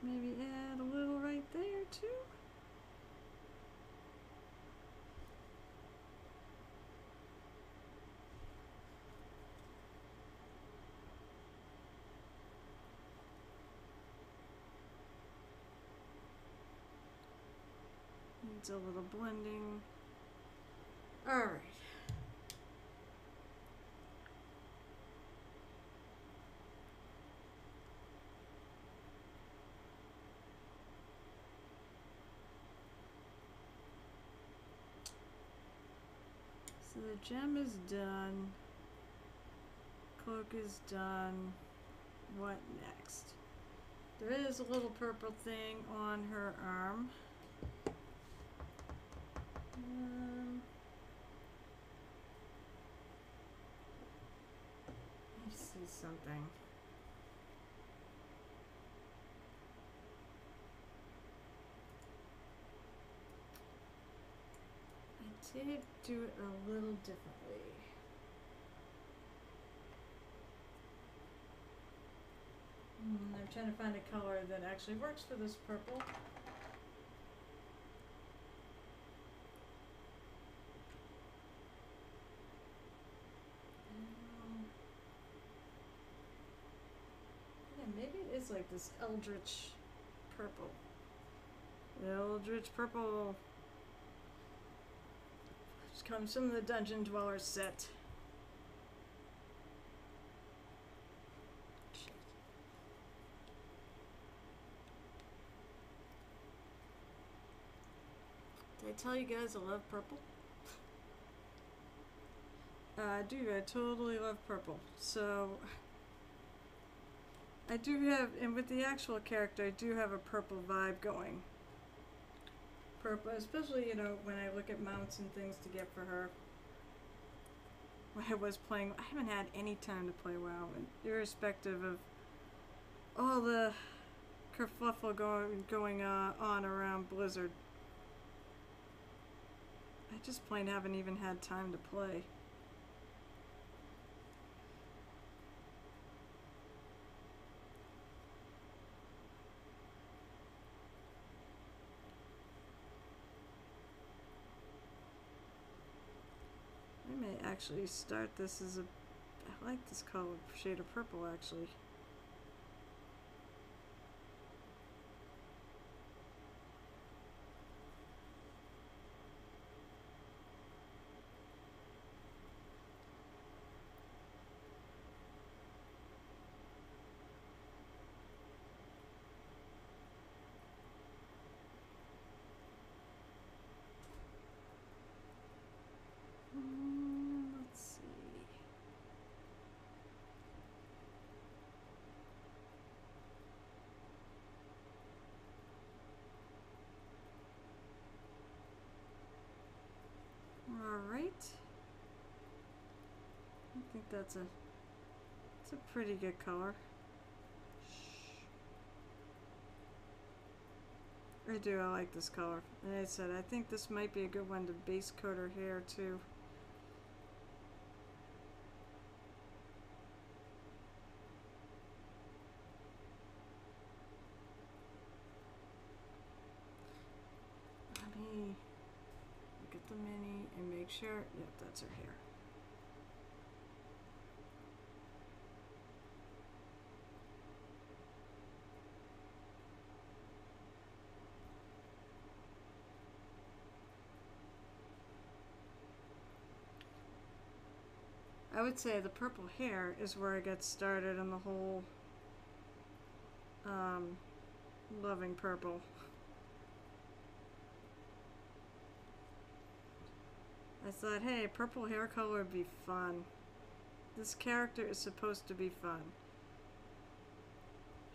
Maybe add a little right there too. Needs a little blending. Alright. So the gem is done. Cloak is done. What next? There is a little purple thing on her arm. Me see something. I did do it a little differently. Mm, I'm trying to find a color that actually works for this purple. Um, yeah, maybe it is like this eldritch purple. Eldritch purple. Which comes from the Dungeon Dweller set. Did I tell you guys I love purple? Uh, I do. I totally love purple. So I do have, and with the actual character, I do have a purple vibe going. Purple, especially you know when I look at mounts and things to get for her. When I was playing, I haven't had any time to play WoW, and irrespective of all the kerfluffle going going uh, on around Blizzard. I just plain haven't even had time to play. I may actually start this as a. I like this color shade of purple actually. Mm, let's see. All right. I think that's a it's a pretty good color. I do, I like this color. Like I said, I think this might be a good one to base coat her hair too. Let me look at the mini and make sure. Yep, that's her hair. Would say the purple hair is where it gets started in the whole um, loving purple. I thought, hey, purple hair color would be fun. This character is supposed to be fun.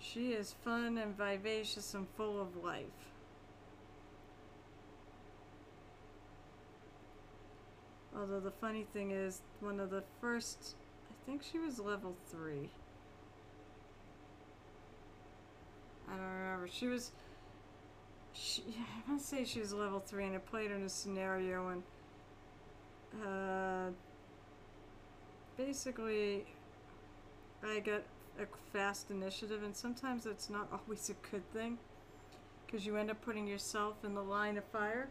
She is fun and vivacious and full of life. Although the funny thing is, one of the first, I think she was level 3. I don't remember. She was, she, I want to say she was level 3 and I played her in a scenario and uh, basically I got a fast initiative and sometimes that's not always a good thing because you end up putting yourself in the line of fire.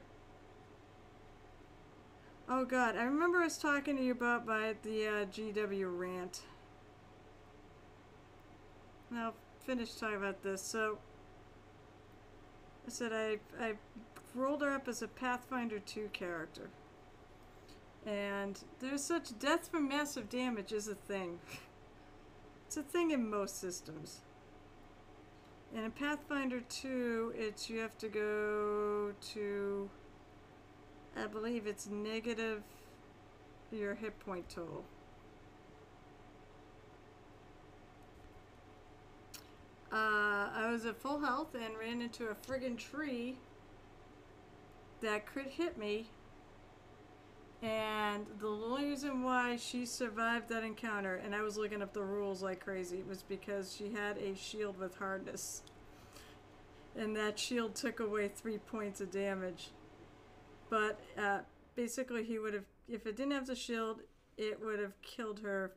Oh god, I remember us talking to you about by the uh, GW rant. Now, finish talking about this. So, I said I I rolled her up as a Pathfinder 2 character. And there's such death from massive damage is a thing. it's a thing in most systems. And in Pathfinder 2, it's you have to go to I believe it's negative your hit point total. Uh, I was at full health and ran into a friggin' tree that could hit me. And the only reason why she survived that encounter, and I was looking up the rules like crazy, was because she had a shield with hardness. And that shield took away three points of damage. But uh, basically, he would have, if it didn't have the shield, it would have killed her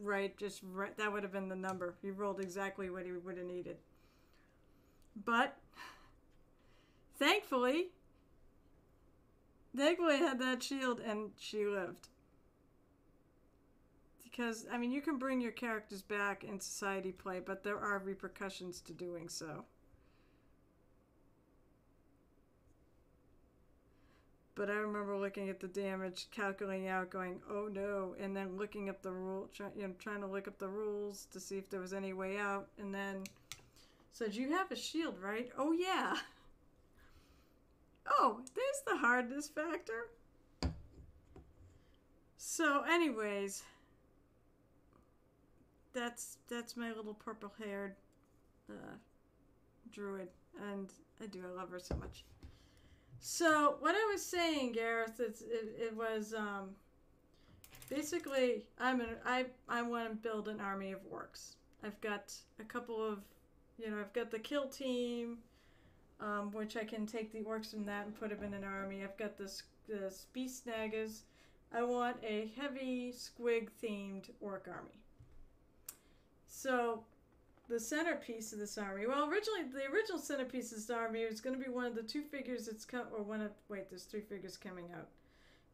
right, just right. That would have been the number. He rolled exactly what he would have needed. But thankfully, Negway had that shield and she lived. Because, I mean, you can bring your characters back in society play, but there are repercussions to doing so. But I remember looking at the damage, calculating out, going, "Oh no!" and then looking up the rule, try, you know, trying to look up the rules to see if there was any way out, and then said, "You have a shield, right?" "Oh yeah." Oh, there's the hardness factor. So, anyways, that's that's my little purple-haired uh, druid, and I do I love her so much. So what I was saying, Gareth, it's, it, it was um, basically I'm an, I I want to build an army of orcs. I've got a couple of, you know, I've got the kill team, um, which I can take the orcs from that and put them in an army. I've got this the Beast Snaggas. I want a heavy squig themed orc army. So the centerpiece of this army. Well, originally the original centerpiece of this army was going to be one of the two figures that's come, or one of wait, there's three figures coming out.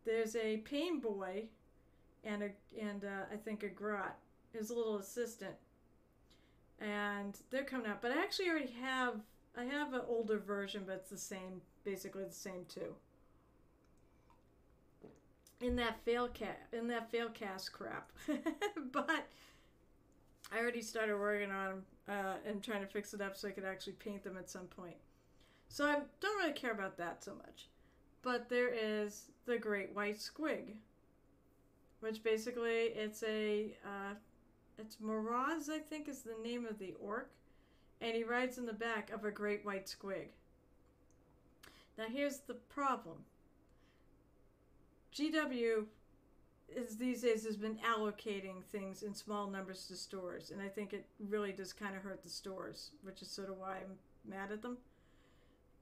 There's a Painboy, and a and uh, I think a grot, his little assistant, and they're coming out. But I actually already have I have an older version, but it's the same, basically the same two. In that fail cat, in that fail cast crap, but I already started working on them uh, and trying to fix it up so I could actually paint them at some point. So I don't really care about that so much. But there is the Great White Squig, which basically it's a uh, it's Moraz I think is the name of the orc, and he rides in the back of a Great White Squig. Now here's the problem. GW is these days has been allocating things in small numbers to stores, and I think it really does kind of hurt the stores, which is sort of why I'm mad at them.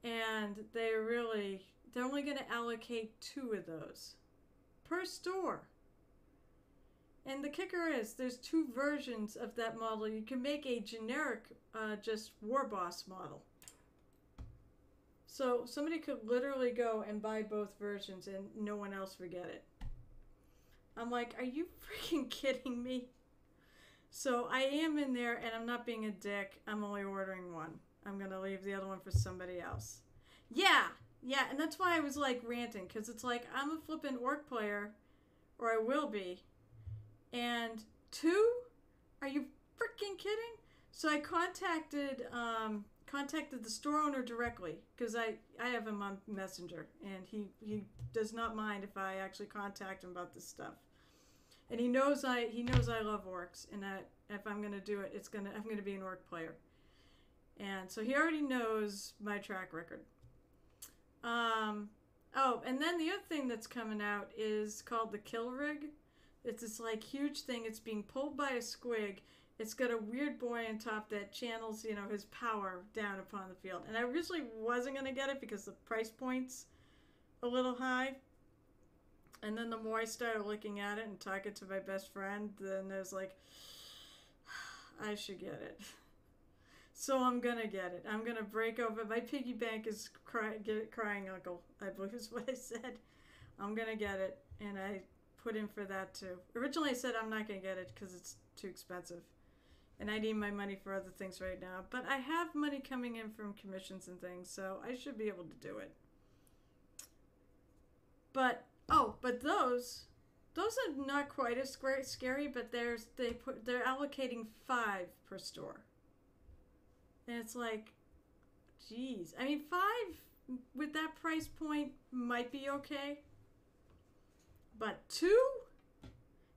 And they really they're only going to allocate two of those per store. And the kicker is there's two versions of that model. You can make a generic uh, just war boss model. So somebody could literally go and buy both versions and no one else would get it. I'm like, are you freaking kidding me? So I am in there and I'm not being a dick. I'm only ordering one. I'm going to leave the other one for somebody else. Yeah, yeah, and that's why I was like ranting because it's like I'm a flippin' orc player, or I will be. And two? Are you freaking kidding? So I contacted um, contacted the store owner directly because I, I have him on Messenger and he, he does not mind if I actually contact him about this stuff and he knows I he knows I love orcs, and that if I'm gonna do it, it's gonna I'm gonna be an orc player, and so he already knows my track record. Um, oh, and then the other thing that's coming out is called the Kill Rig. It's this like huge thing. It's being pulled by a squig. It's got a weird boy on top that channels, you know, his power down upon the field. And I originally wasn't gonna get it because the price point's a little high and then the more I started looking at it and talking to my best friend, then I was like, I should get it. So I'm gonna get it. I'm gonna break over. My piggy bank is cry, get, crying uncle. I believe is what I said. I'm gonna get it, and I put in for that too. Originally, I said I'm not gonna get it because it's too expensive, and I need my money for other things right now. But I have money coming in from commissions and things, so I should be able to do it. But oh, but those those are not quite as scary, but there's they put they're allocating five per store, and it's like, geez, I mean five with that price point might be okay, but two,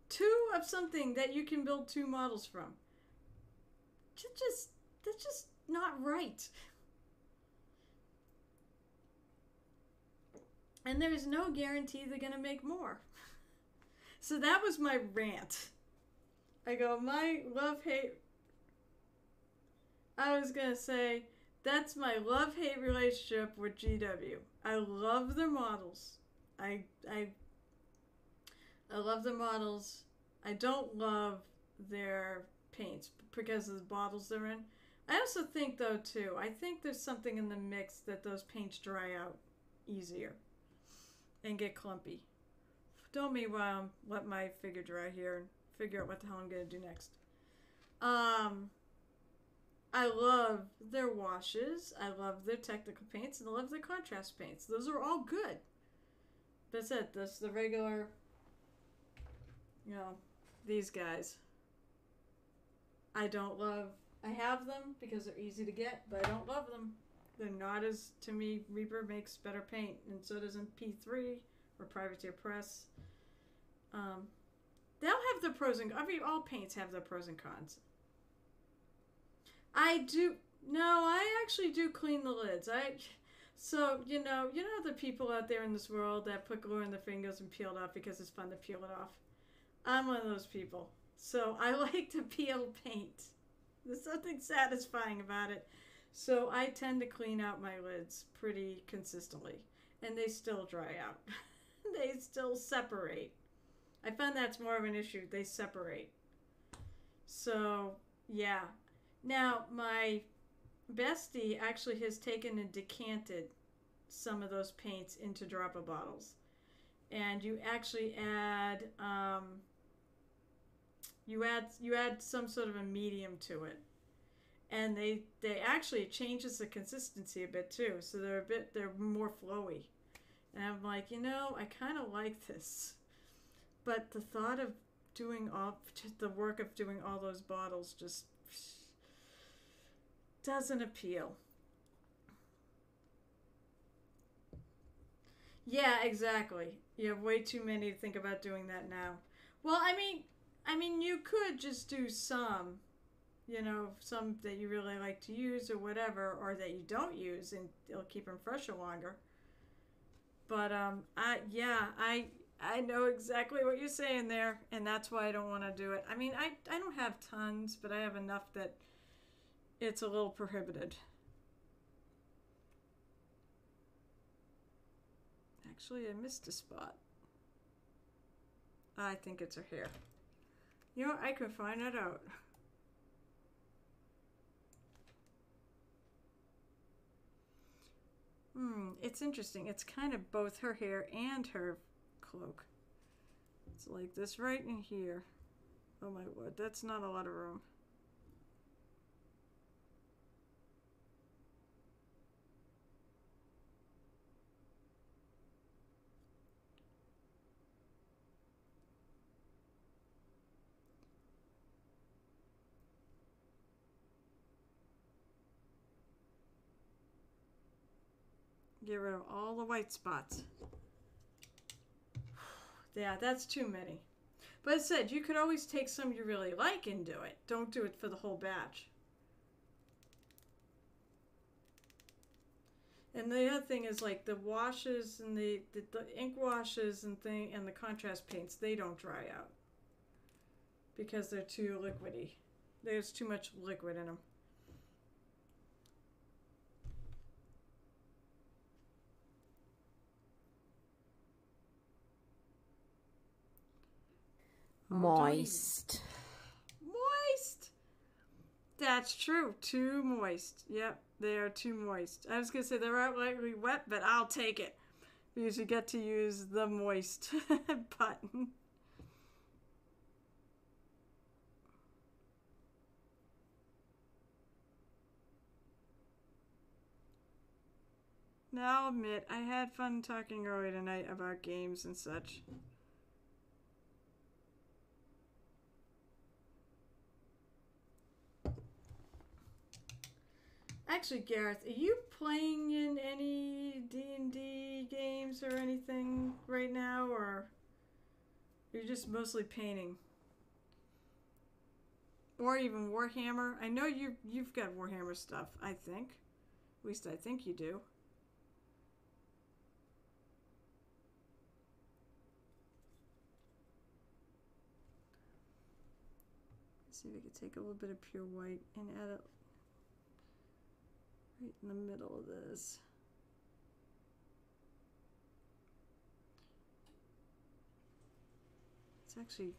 two of something that you can build two models from, just that's just not right. And there's no guarantee they're gonna make more. So that was my rant. I go, my love hate. I was gonna say, that's my love hate relationship with GW. I love their models. I, I, I love their models. I don't love their paints because of the bottles they're in. I also think, though, too, I think there's something in the mix that those paints dry out easier and get clumpy. Don't me while let my figure dry here and figure out what the hell I'm gonna do next. Um, I love their washes. I love their technical paints, and I love their contrast paints. Those are all good. That's it. That's the regular. You know, these guys. I don't love. I have them because they're easy to get, but I don't love them. They're not as to me. Reaper makes better paint, and so does P3 or Privateer Press. Um, they'll have the pros and I mean, all paints have their pros and cons. I do no, I actually do clean the lids. I so you know, you know the people out there in this world that put glue in their fingers and peel it off because it's fun to peel it off. I'm one of those people. So I like to peel paint. There's something satisfying about it. So I tend to clean out my lids pretty consistently. And they still dry out. they still separate. I find that's more of an issue. They separate. So, yeah. Now, my bestie actually has taken and decanted some of those paints into dropper bottles. And you actually add um, you add you add some sort of a medium to it. And they they actually changes the consistency a bit too. So they're a bit they're more flowy. And I'm like, you know, I kind of like this. But the thought of doing all the work of doing all those bottles just doesn't appeal. Yeah, exactly. You have way too many to think about doing that now. Well, I mean, I mean, you could just do some, you know, some that you really like to use or whatever, or that you don't use, and it'll keep them fresher longer. But um, I yeah, I I know exactly what you're saying there, and that's why I don't want to do it. I mean, I I don't have tons, but I have enough that it's a little prohibited. Actually, I missed a spot. I think it's her hair. You know, I could find it out. Hmm, it's interesting. It's kind of both her hair and her cloak. It's like this right in here. Oh my word, that's not a lot of room. Get rid of all the white spots. yeah, that's too many. But as said, you could always take some you really like and do it. Don't do it for the whole batch. And the other thing is like the washes and the, the, the, ink washes and thing and the contrast paints, they don't dry out because they're too liquidy. There's too much liquid in them. Moist. Moist. That's true. Too moist. Yep, they are too moist. I was going to say they're outrightly wet, but I'll take it because you get to use the moist button. Now I'll admit, I had fun talking earlier tonight about games and such. Actually, Gareth, are you playing in any D and D games or anything right now, or you're just mostly painting, or even Warhammer? I know you you've got Warhammer stuff. I think, at least I think you do. see if we could take a little bit of pure white and add it right in the middle of this. It's actually,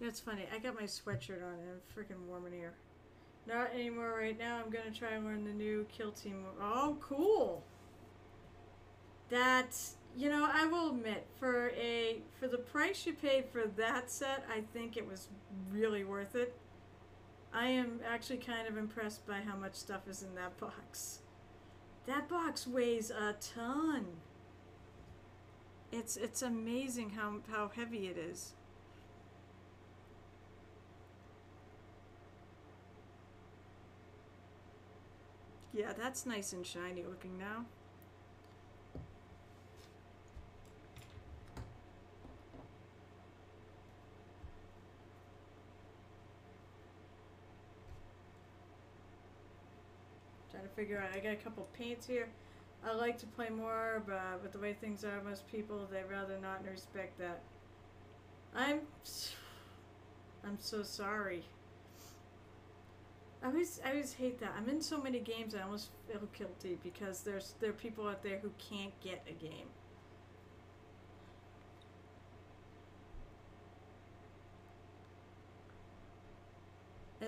know, it's funny. I got my sweatshirt on and I'm freaking warm in here. Not anymore right now. I'm gonna try and learn the new kill team. Oh, cool. That's you know, I will admit for a for the price you paid for that set, I think it was really worth it. I am actually kind of impressed by how much stuff is in that box. That box weighs a ton. It's it's amazing how how heavy it is. Yeah, that's nice and shiny looking now. Figure out. I got a couple paints here. I like to play more, but with the way things are, most people they rather not respect that. I'm, I'm so sorry. I always, I always hate that. I'm in so many games, I almost feel guilty because there's there are people out there who can't get a game.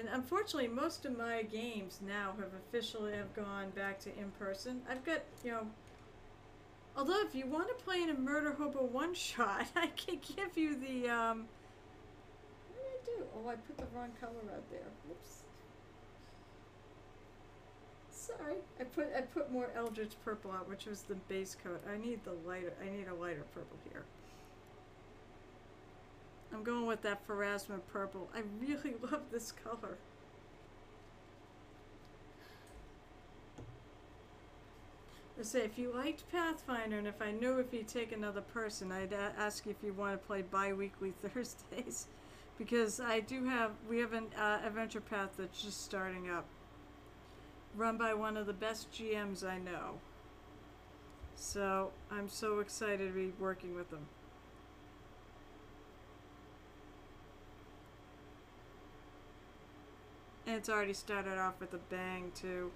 And unfortunately, most of my games now have officially have gone back to in person. I've got, you know, although if you want to play in a Murder Hobo one shot, I can give you the, um, what did I do? Oh, I put the wrong color out there. Whoops. Sorry, I put I put more Eldritch purple out, which was the base coat. I need the lighter. I need a lighter purple here. I'm going with that Pharasma purple. I really love this color. I say, if you liked Pathfinder, and if I knew if you'd take another person, I'd ask you if you want to play bi-weekly Thursdays, because I do have we have an uh, adventure path that's just starting up, run by one of the best GMs I know. So I'm so excited to be working with them. And it's already started off with a bang, too.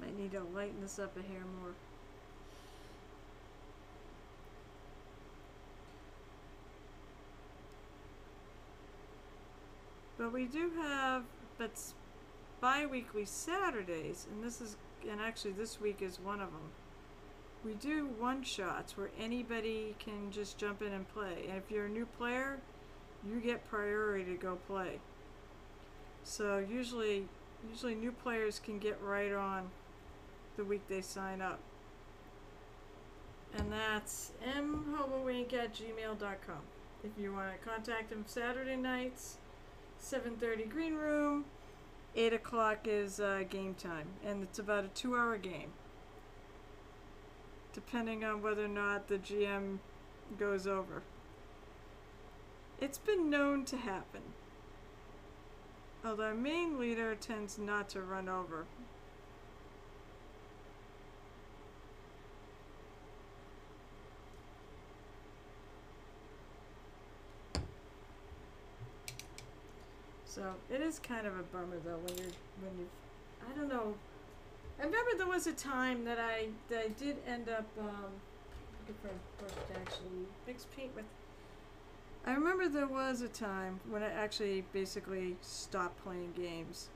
Might need to lighten this up a hair more. But we do have, but bi-weekly Saturdays, and this is, and actually this week is one of them. We do one-shots where anybody can just jump in and play. And if you're a new player, you get priority to go play. So usually, usually new players can get right on the week they sign up. And that's mhobowink at gmail.com. If you want to contact him Saturday nights, 7.30 green room, 8 o'clock is uh, game time, and it's about a two hour game. Depending on whether or not the GM goes over. It's been known to happen. Although our main leader tends not to run over. So it is kind of a bummer though when you're when you I don't know. I remember there was a time that I that I did end up um, for actually mix paint with. I remember there was a time when I actually basically stopped playing games.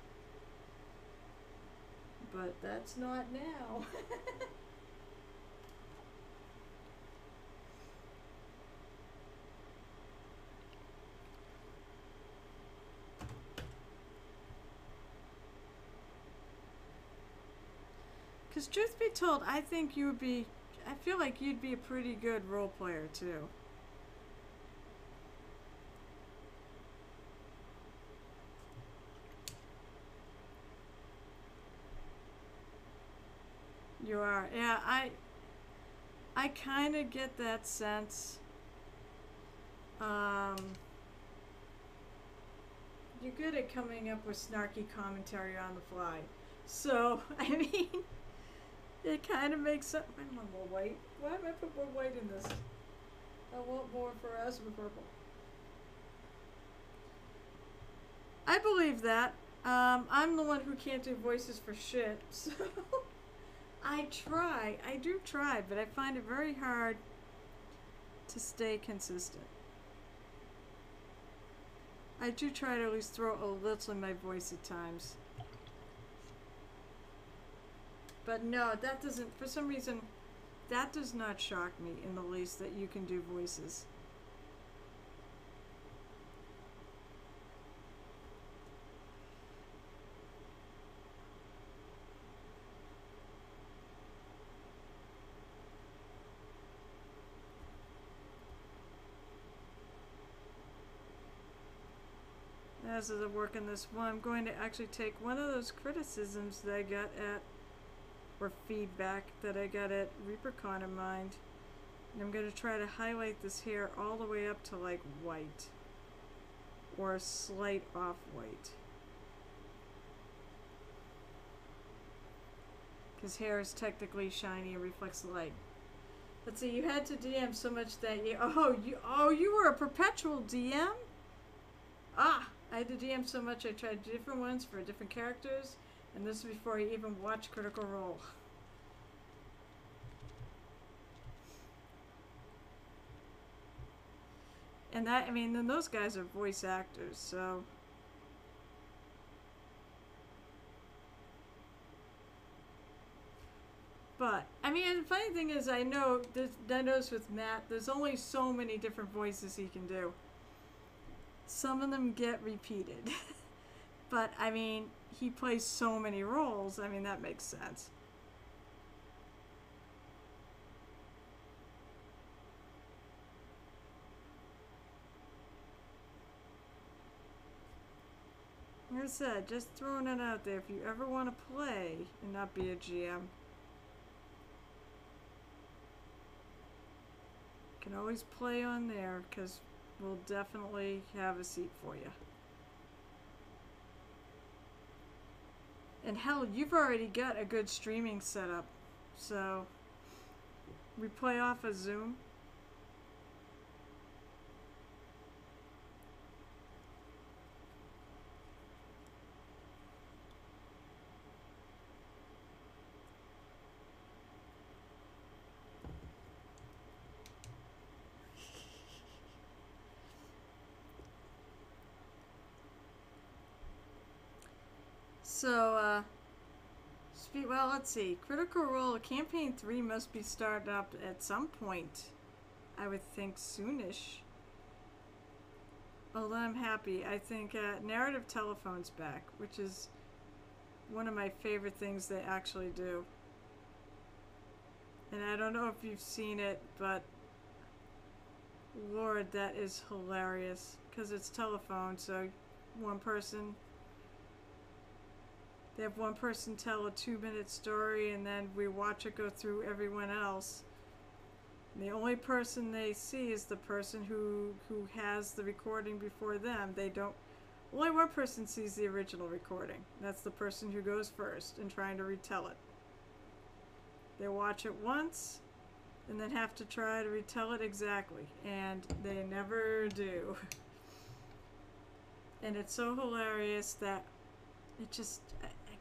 But that's not now. Because truth be told, I think you would be. I feel like you'd be a pretty good role player too. You are, yeah. I. I kind of get that sense. Um. You're good at coming up with snarky commentary on the fly. So, I mean, it kind of makes sense. I want more white. Why am I put more white in this? I want more for us with purple. I believe that. Um, I'm the one who can't do voices for shit, so I try. I do try, but I find it very hard to stay consistent. I do try to at least throw a little in my voice at times. But no, that doesn't, for some reason, that does not shock me in the least that you can do voices. As I work on this one, I'm going to actually take one of those criticisms that I got at, or feedback that I got at ReaperCon in Mind, and I'm going to try to highlight this hair all the way up to like white, or a slight off white. Because hair is technically shiny and reflects light. Let's see, you had to DM so much that you, oh, you, oh, you were a perpetual DM? Ah! I had to DM so much I tried different ones for different characters, and this is before I even watched Critical Role. And that, I mean, then those guys are voice actors, so. But, I mean, the funny thing is, I know, noticed with Matt, there's only so many different voices he can do some of them get repeated. but I mean, he plays so many roles. I mean, that makes sense. Like I said, just throwing it out there. If you ever want to play and not be a GM, You can always play on there because we'll definitely have a seat for you. And hell, you've already got a good streaming setup. So, we play off of Zoom. So, uh, speak, well, let's see. Critical Role Campaign 3 must be started up at some point. I would think soonish. Although I'm happy, I think uh, Narrative Telephone's back, which is one of my favorite things they actually do. And I don't know if you've seen it, but Lord, that is hilarious. Because it's telephone, so one person they have one person tell a two minute story and then we watch it go through everyone else. And the only person they see is the person who who has the recording before them. They don't only one person sees the original recording. That's the person who goes first and trying to retell it. They watch it once and then have to try to retell it exactly. And they never do. And it's so hilarious that it just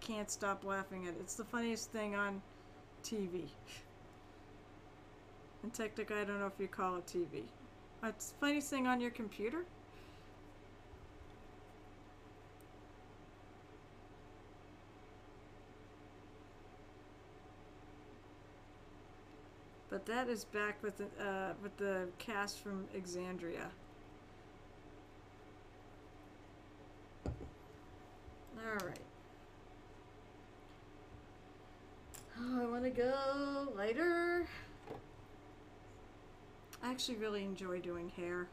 can't stop laughing at it. It's the funniest thing on TV. And technically, I don't know if you call it TV. It's the funniest thing on your computer. But that is back with the, uh, with the cast from Exandria. All right. Oh, I wanna go lighter. I actually really enjoy doing hair.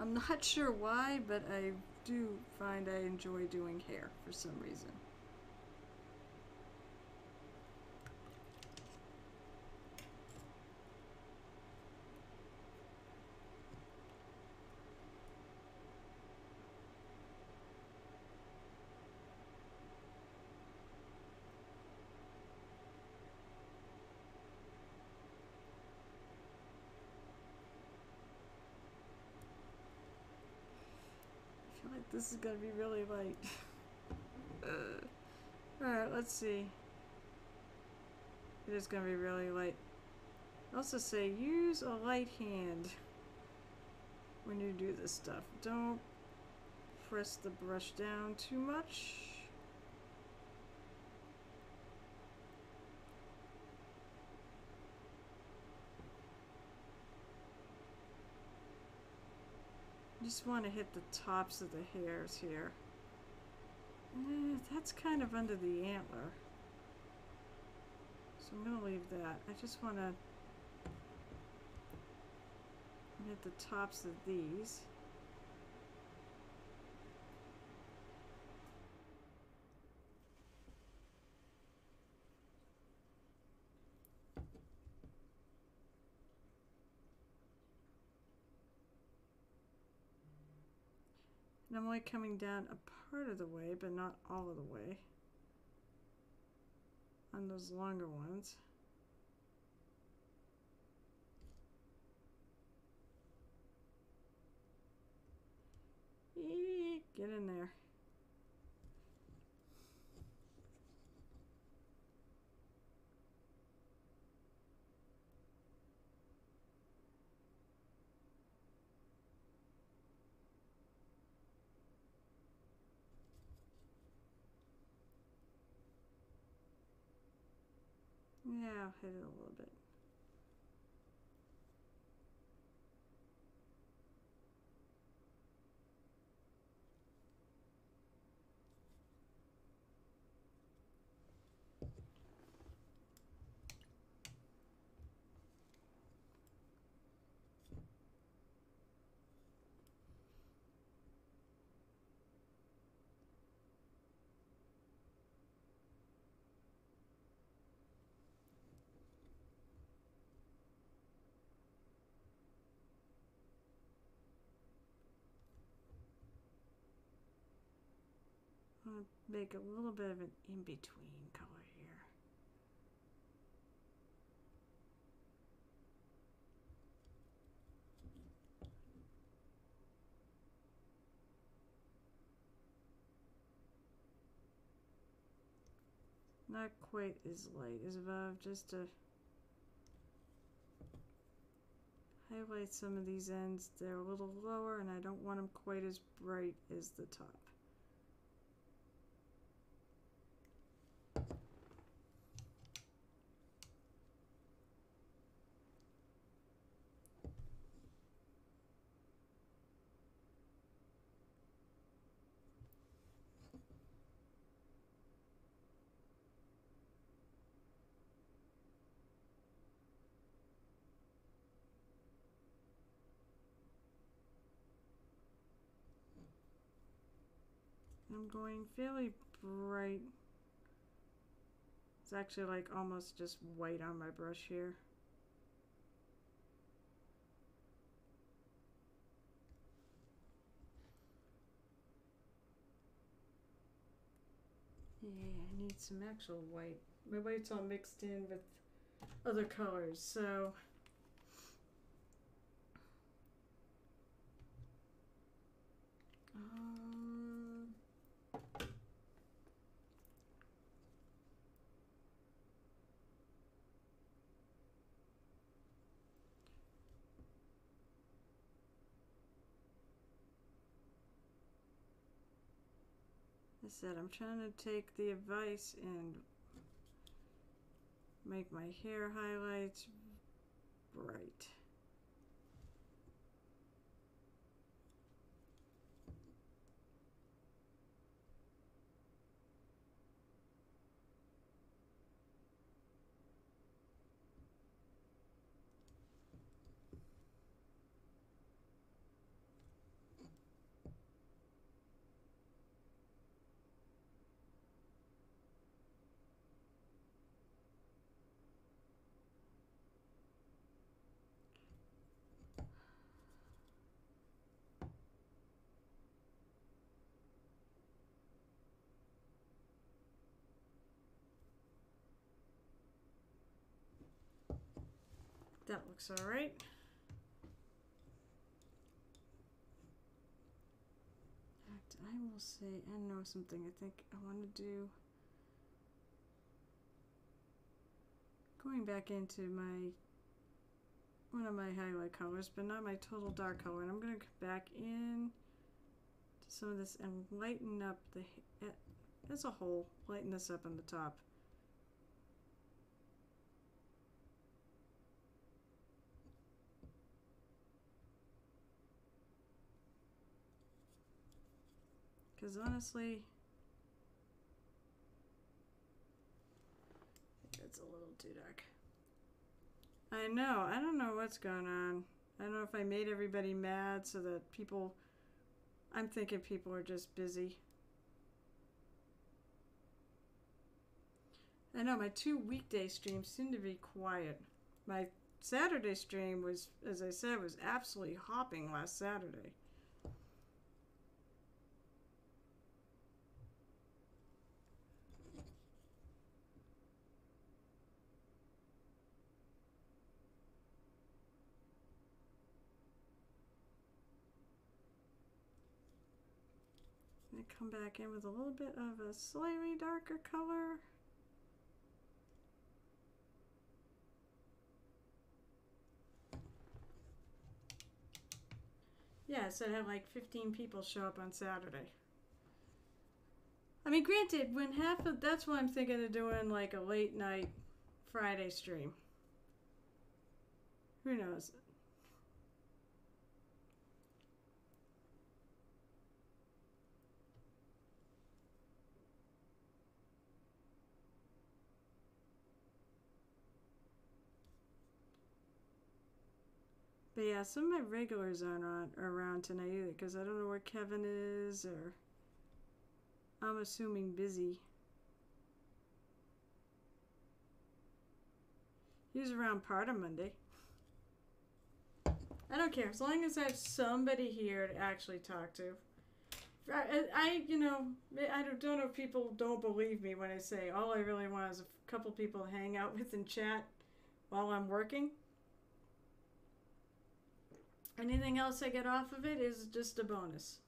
I'm not sure why, but I do find I enjoy doing hair for some reason. I feel like this is gonna be really light. uh, Alright, let's see. It is gonna be really light. Also say use a light hand when you do this stuff. Don't press the brush down too much. Just want to hit the tops of the hairs here. Eh, that's kind of under the antler. So I'm going to leave that. I just want to hit the tops of these. I'm only coming down a part of the way, but not all of the way on those longer ones. Eek, Get in there. Yeah, I'll hit it a little bit. I'm gonna make a little bit of an in-between color here. Not quite as light as above, just to highlight some of these ends. They're a little lower and I don't want them quite as bright as the top. I'm going fairly bright. It's actually like almost just white on my brush here. Yeah, I need some actual white. My white's all mixed in with other colors, so said I'm trying to take the advice and make my hair highlights bright. That looks all right. I will say, I know something I think I want to do. Going back into my one of my highlight colors, but not my total dark color. And I'm going to come back in to some of this and lighten up the h- as a whole, lighten this up on the top. Because honestly, it's a little too dark. I know. I don't know what's going on. I don't know if I made everybody mad so that people. I'm thinking people are just busy. I know my two weekday streams seem to be quiet. My Saturday stream was, as I said, was absolutely hopping last Saturday. I come back in with a little bit of a slightly darker color. Yeah, so I had like 15 people show up on Saturday. I mean, granted, when half of that's why I'm thinking of doing like a late night Friday stream. Who knows? But yeah, some of my regulars aren't around tonight either because I don't know where Kevin is or I'm assuming busy. He's around part of Monday. I don't care as long as I have somebody here to actually talk to. I, I you know, I don't, don't know if people don't believe me when I say all I really want is a couple people to hang out with and chat while I'm working. Anything else I get off of it is just a bonus.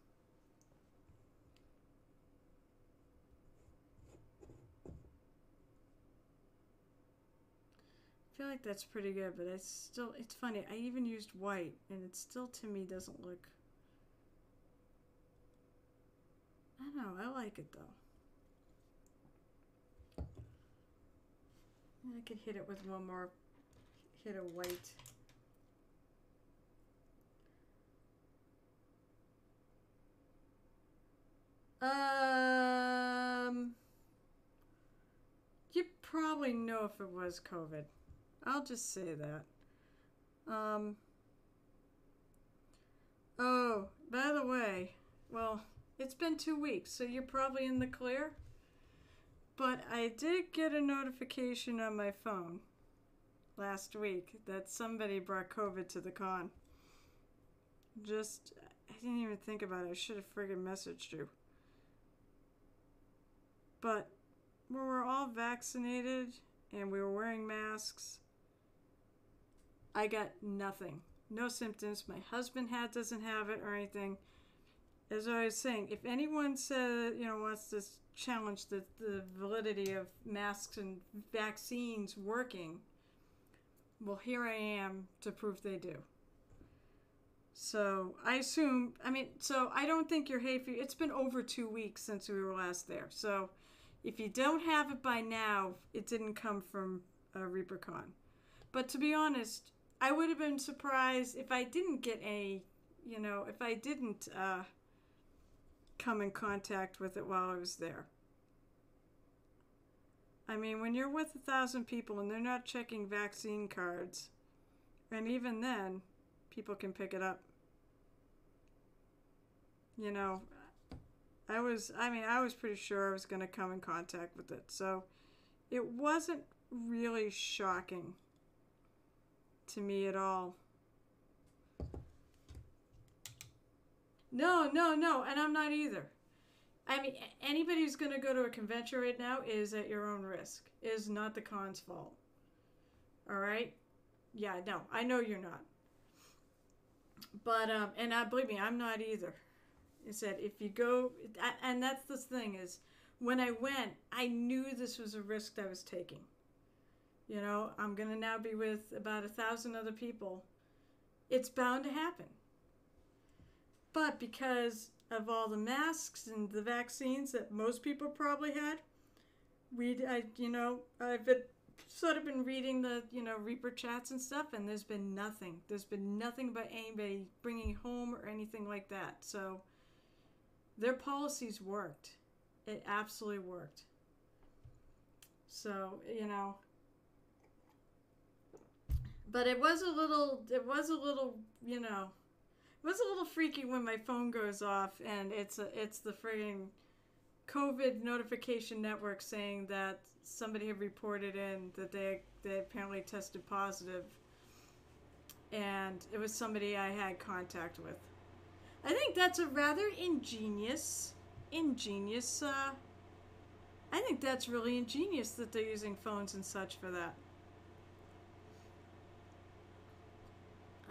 I feel like that's pretty good, but it's still, it's funny. I even used white, and it still to me doesn't look. I don't know, I like it though. I could hit it with one more hit of white. Um, you probably know if it was COVID. I'll just say that. Um, oh, by the way, well, it's been two weeks, so you're probably in the clear. But I did get a notification on my phone last week that somebody brought COVID to the con. Just, I didn't even think about it. I should have friggin' messaged you. But when we're all vaccinated and we were wearing masks. I got nothing. No symptoms. My husband had doesn't have it or anything. As I was saying, if anyone said, you know, wants to challenge the, the validity of masks and vaccines working, well, here I am to prove they do. So I assume, I mean, so I don't think your hay fever, it's been over two weeks since we were last there. So if you don't have it by now, it didn't come from uh, ReaperCon. But to be honest, I would have been surprised if I didn't get any, you know, if I didn't uh, come in contact with it while I was there. I mean, when you're with a thousand people and they're not checking vaccine cards, and even then, people can pick it up. You know, I was, I mean, I was pretty sure I was going to come in contact with it. So it wasn't really shocking to me at all. No, no, no, and I'm not either. I mean, anybody who's going to go to a convention right now is at your own risk. It is not the con's fault. All right? Yeah, no, I know you're not. But um, and I believe me, I'm not either. Is said if you go, and that's the thing is, when I went, I knew this was a risk I was taking. You know, I'm gonna now be with about a thousand other people. It's bound to happen. But because of all the masks and the vaccines that most people probably had, we, I, you know, I've been, sort of been reading the, you know, Reaper chats and stuff, and there's been nothing. There's been nothing about anybody bringing home or anything like that. So their policies worked. It absolutely worked. So, you know, but it was a little, it was a little, you know, it was a little freaky when my phone goes off and it's a, it's the frigging COVID notification network saying that somebody had reported in that they they apparently tested positive, and it was somebody I had contact with. I think that's a rather ingenious, ingenious. Uh, I think that's really ingenious that they're using phones and such for that.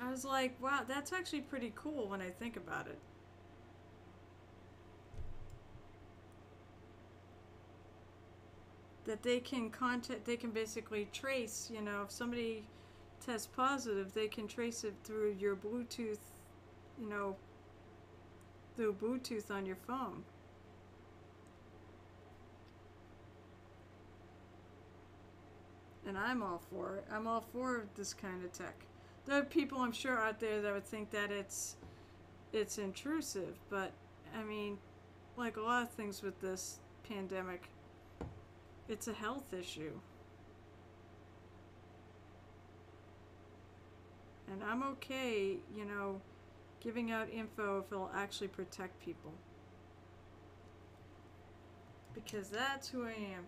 I was like, wow, that's actually pretty cool when I think about it. That they can contact, they can basically trace, you know, if somebody tests positive, they can trace it through your Bluetooth, you know, through Bluetooth on your phone. And I'm all for it. I'm all for this kind of tech there are people I'm sure out there that would think that it's it's intrusive, but I mean, like a lot of things with this pandemic, it's a health issue. And I'm okay, you know, giving out info if it'll actually protect people. Because that's who I am.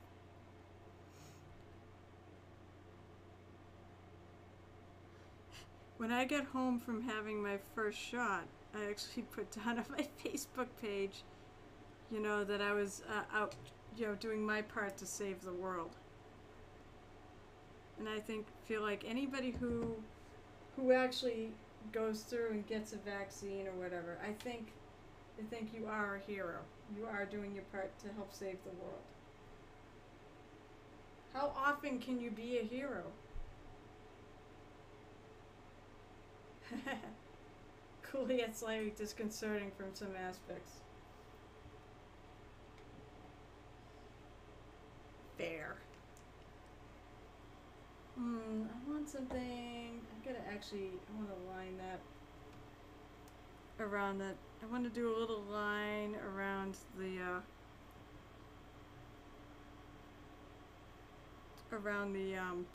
When I got home from having my first shot, I actually put down on my Facebook page, you know, that I was uh, out, you know, doing my part to save the world. And I think feel like anybody who who actually goes through and gets a vaccine or whatever, I think I think you are a hero. You are doing your part to help save the world. How often can you be a hero? cool yet slightly disconcerting from some aspects. Fair. Hmm, I want something. Gotta actually. I want to line that around that. I want to do a little line around the. Uh, around the um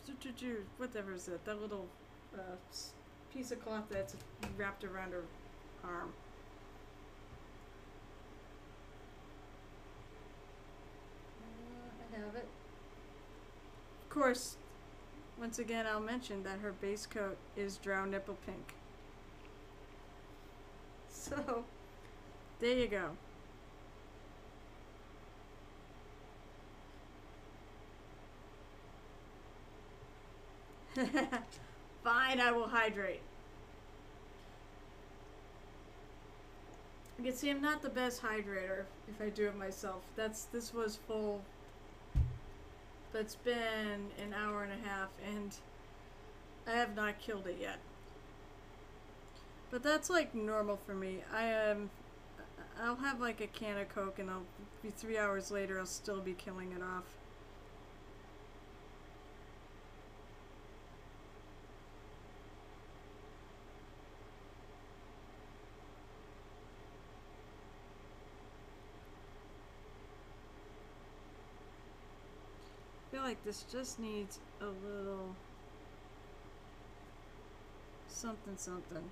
whatever is it that little uh, piece of cloth that's wrapped around her arm. Uh, I have it. Of course, once again, I'll mention that her base coat is drow nipple pink. So, there you go. Fine, I will hydrate. You can see I'm not the best hydrator if I do it myself. That's this was full. But it's been an hour and a half and I have not killed it yet. But that's like normal for me. I am um, I'll have like a can of Coke and I'll be three hours later I'll still be killing it off. Like this just needs a little something something.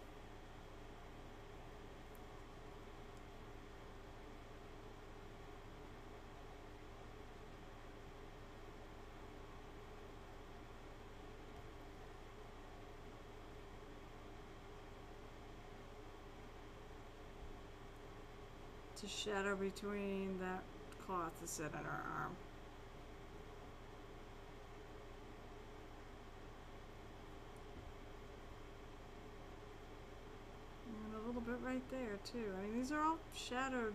to shadow between that cloth sit on her arm. There too. I mean, these are all shadowed.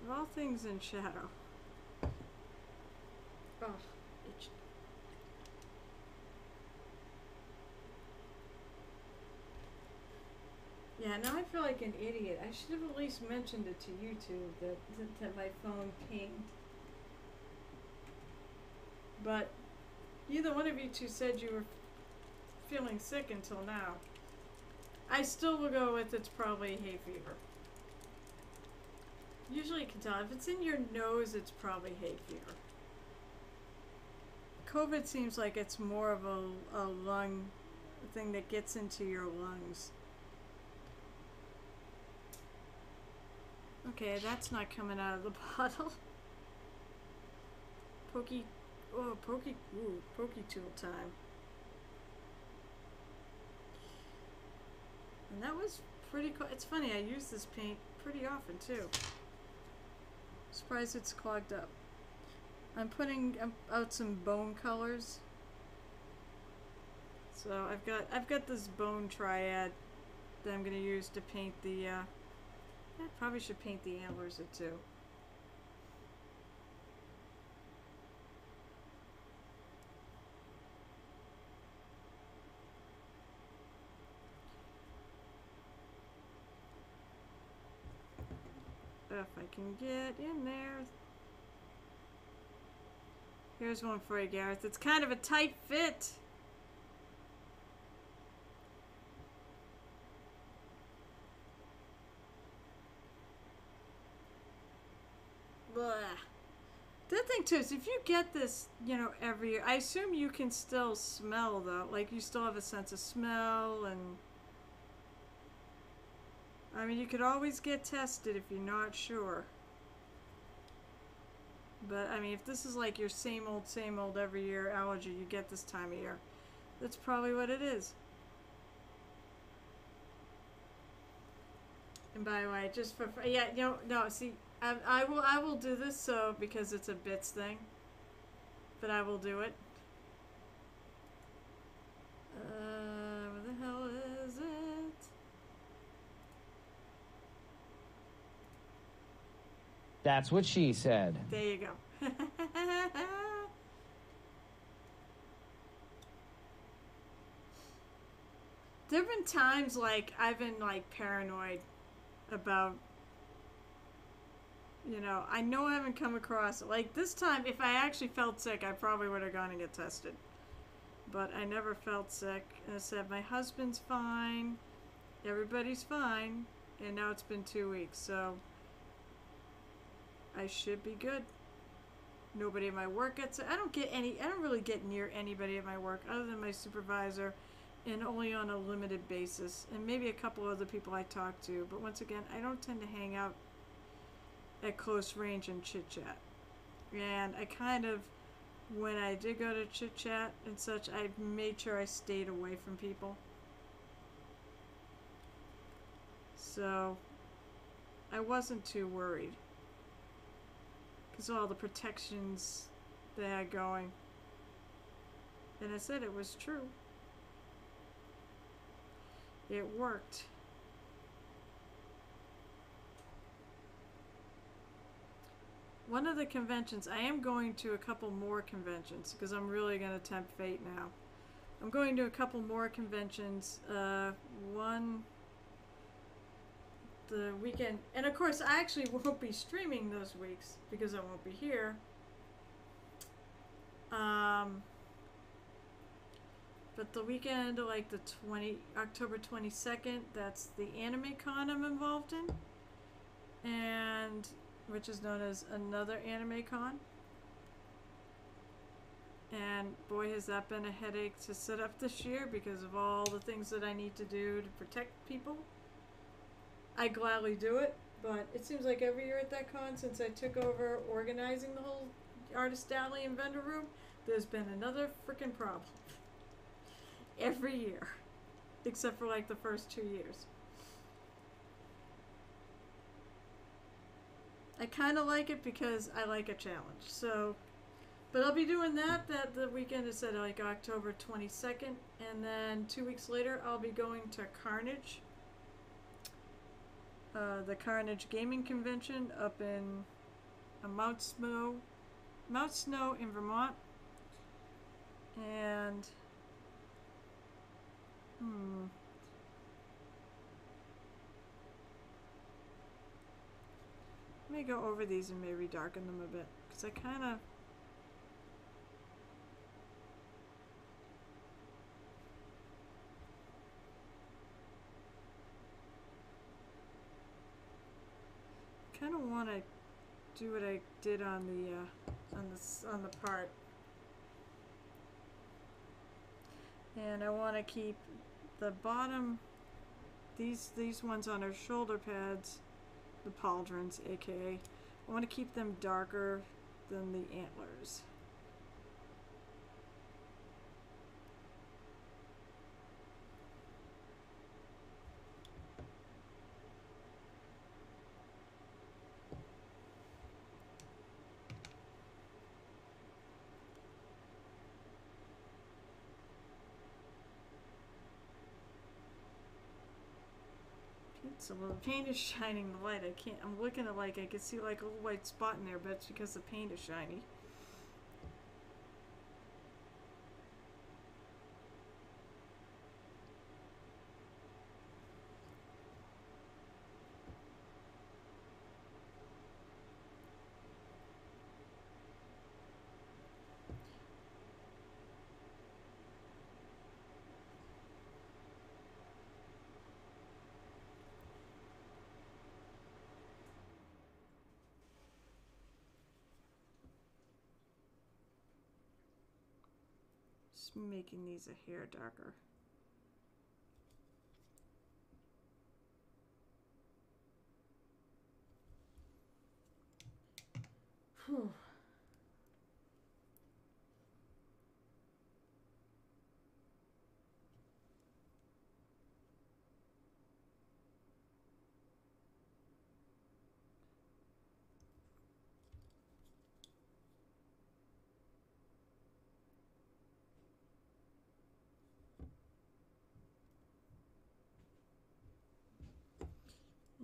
These are all things in shadow. Oh, itch. Yeah, now I feel like an idiot. I should have at least mentioned it to you two that that, my phone pinged. But neither one of you two said you were feeling sick until now. I still will go with it's probably hay fever. Usually you can tell. If it's in your nose, it's probably hay fever. COVID seems like it's more of a, a lung thing that gets into your lungs. Okay, that's not coming out of the bottle. Pokey, oh, pokey, ooh, pokey tool time. And that was pretty cool. It's funny, I use this paint pretty often too. Surprised it's clogged up. I'm putting um, out some bone colors. So I've got I've got this bone triad that I'm gonna use to paint the. Uh, I probably should paint the antlers it too. If I can get in there. Here's one for you, Gareth. It's kind of a tight fit. Blah. The thing too is if you get this, you know, every year, I assume you can still smell though. Like you still have a sense of smell and I mean you could always get tested if you're not sure. But I mean if this is like your same old same old every year allergy you get this time of year, that's probably what it is. And by the way, just for yeah, you know, no, see, I, I will I will do this so because it's a bits thing. But I will do it. Uh, where the hell is it? That's what she said. There you go. been times like I've been like paranoid about you know, I know I haven't come across it. Like this time, if I actually felt sick, I probably would have gone and get tested. But I never felt sick. And I said, my husband's fine, everybody's fine, and now it's been two weeks, so I should be good. Nobody at my work gets it. I don't get any, I don't really get near anybody at my work other than my supervisor and only on a limited basis. And maybe a couple other people I talk to. But once again, I don't tend to hang out at close range and chit chat. And I kind of, when I did go to chit chat and such, I made sure I stayed away from people. So I wasn't too worried. Because all the protections they had going. And I said it was true. It worked. one of the conventions, I am going to a couple more conventions because I'm really going to tempt fate now. I'm going to a couple more conventions. Uh, one the weekend, and of course, I actually won't be streaming those weeks because I won't be here. Um, but the weekend, like the 20 October 22nd, that's the Anime Con I'm involved in. And which is known as another anime con. And boy, has that been a headache to set up this year because of all the things that I need to do to protect people. I gladly do it, but it seems like every year at that con, since I took over organizing the whole Artist Alley and vendor room, there's been another freaking problem. every year. Except for like the first two years. I kind of like it because I like a challenge. So, but I'll be doing that that the weekend is at like October 22nd, and then two weeks later I'll be going to Carnage uh, the Carnage Gaming Convention up in uh, Mount Snow, Mount Snow in Vermont, and hmm. Let me go over these and maybe darken them a bit because I kind of kind of want to do what I did on the uh, on the on the part, and I want to keep the bottom. These these ones on her shoulder pads, the pauldrons, aka. I want to keep them darker than the antlers. So well, the paint is shining the light. I can't. I'm looking at like I can see like a little white spot in there, but it's because the paint is shiny. Just making these a hair darker. Whew.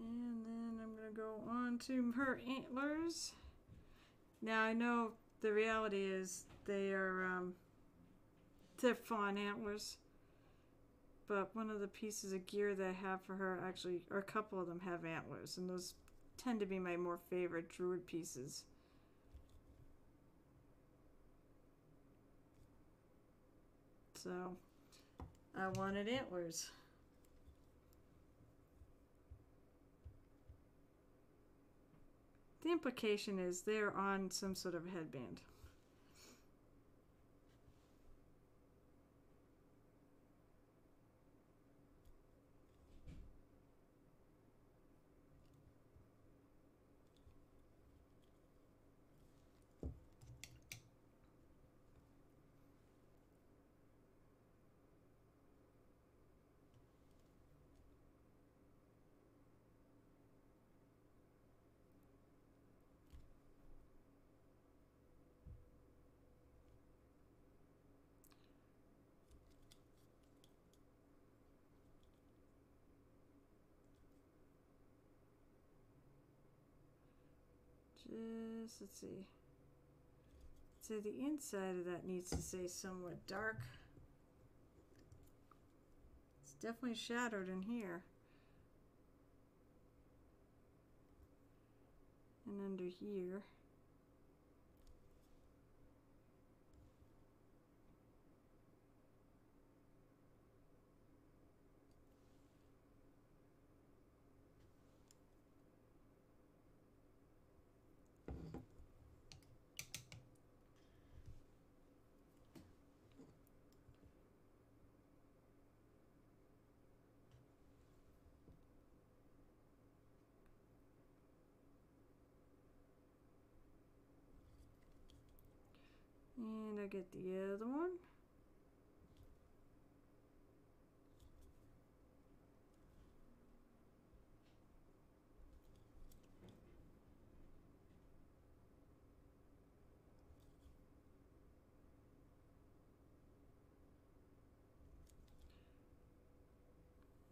And then I'm going to go on to her antlers. Now I know the reality is they are um, they're fawn antlers, but one of the pieces of gear that I have for her actually, or a couple of them have antlers, and those tend to be my more favorite druid pieces. So I wanted antlers. The implication is they're on some sort of headband. Just let's see. So the inside of that needs to say somewhat dark. It's definitely shadowed in here. And under here. And I get the other one.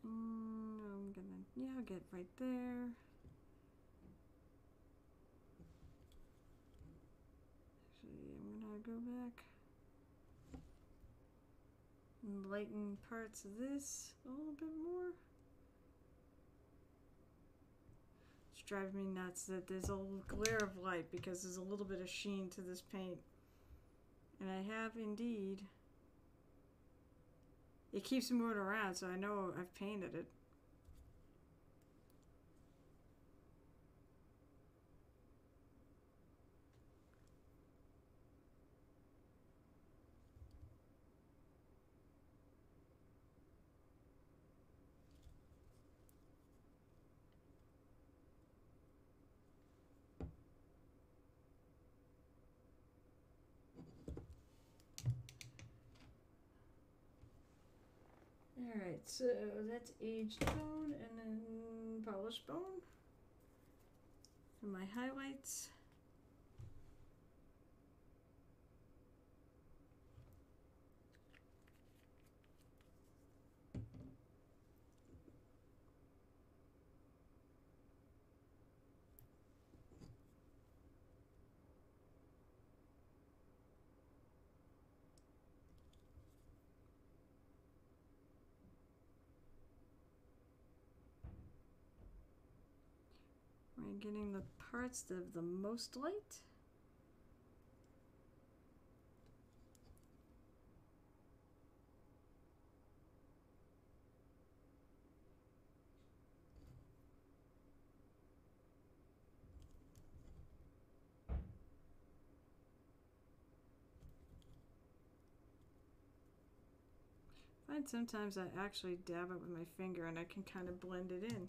Mm, I'm gonna Yeah, I'll get right there. Actually, I'm gonna go back. and Lighten parts of this a little bit more. It's driving me nuts that there's a little glare of light because there's a little bit of sheen to this paint. And I have indeed. It keeps moving around, so I know I've painted it. Alright, so that's aged bone and then polished bone. For my highlights. We're getting the parts that have the most light. I find sometimes I actually dab it with my finger and I can kind of blend it in.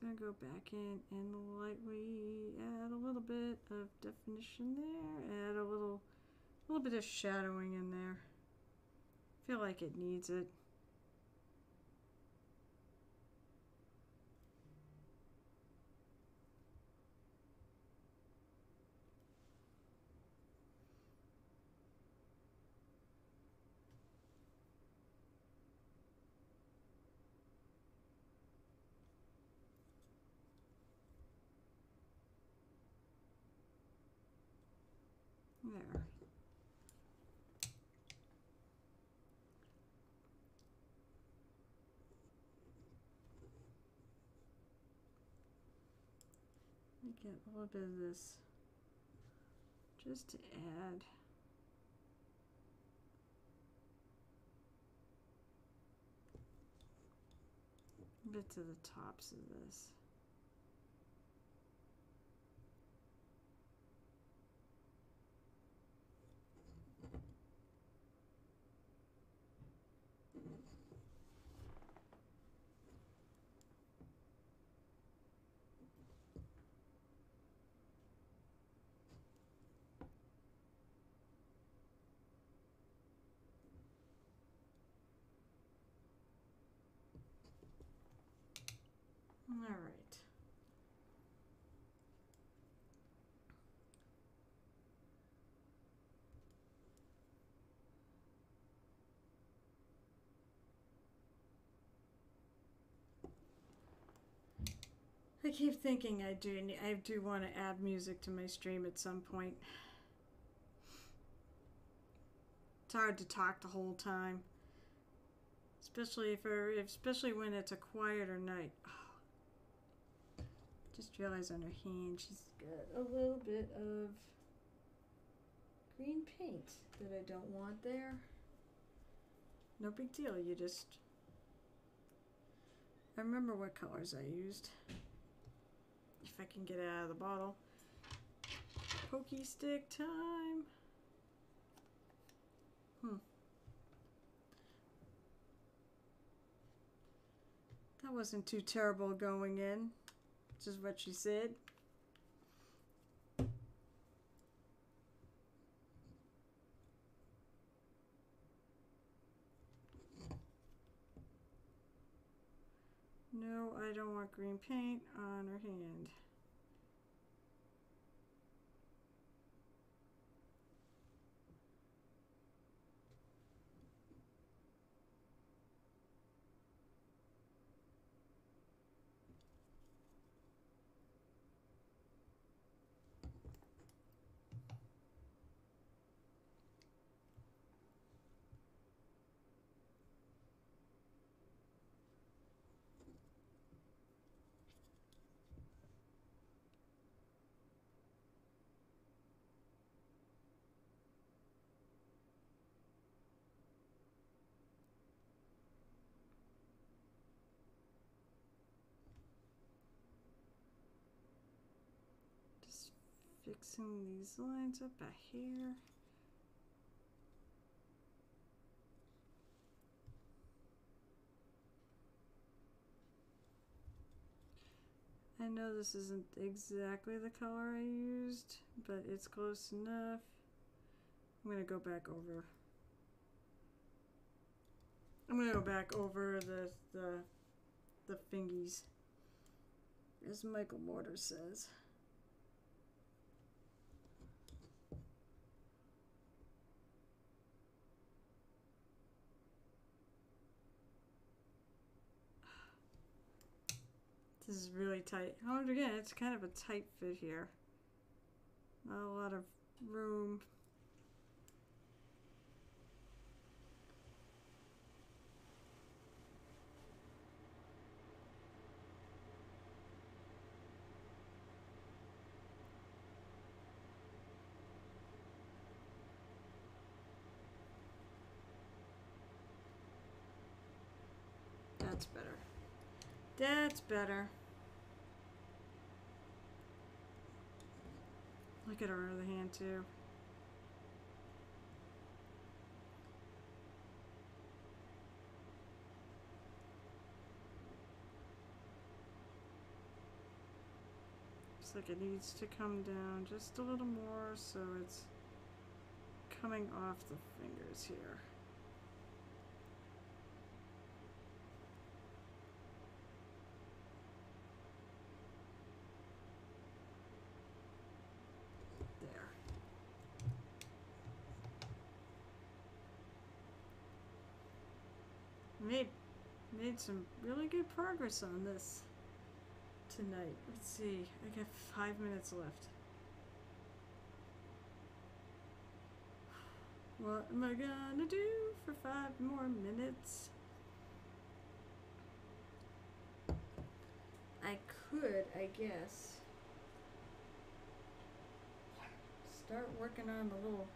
Just gonna go back in and lightly add a little bit of definition there. Add a little, a little bit of shadowing in there. Feel like it needs it. There. Let me get a little bit of this just to add. A bit to the tops of this. All right. I keep thinking I do I do want to add music to my stream at some point. It's hard to talk the whole time. Especially if, er, especially when it's a quieter night. Just realized on her hand she's got a little bit of green paint that I don't want there. No big deal, you just. I remember what colors I used. If I can get it out of the bottle. Pokey stick time. Hmm. That wasn't too terrible going in. Just what she said. No, I don't want green paint on her hand. Just fixing these lines up a hair. I know this isn't exactly the color I used, but it's close enough. I'm gonna go back over. I'm gonna go back over the the the fingies, as Michael Mortar says. This is really tight. Oh, However, again, it's kind of a tight fit here. Not a lot of room. That's better. That's better. At her other hand too. Looks like it needs to come down just a little more so it's coming off the fingers here. There. Made made some really good progress on this tonight. Let's see. I got five minutes left. What am I gonna do for five more minutes? I could, I guess, start working on the little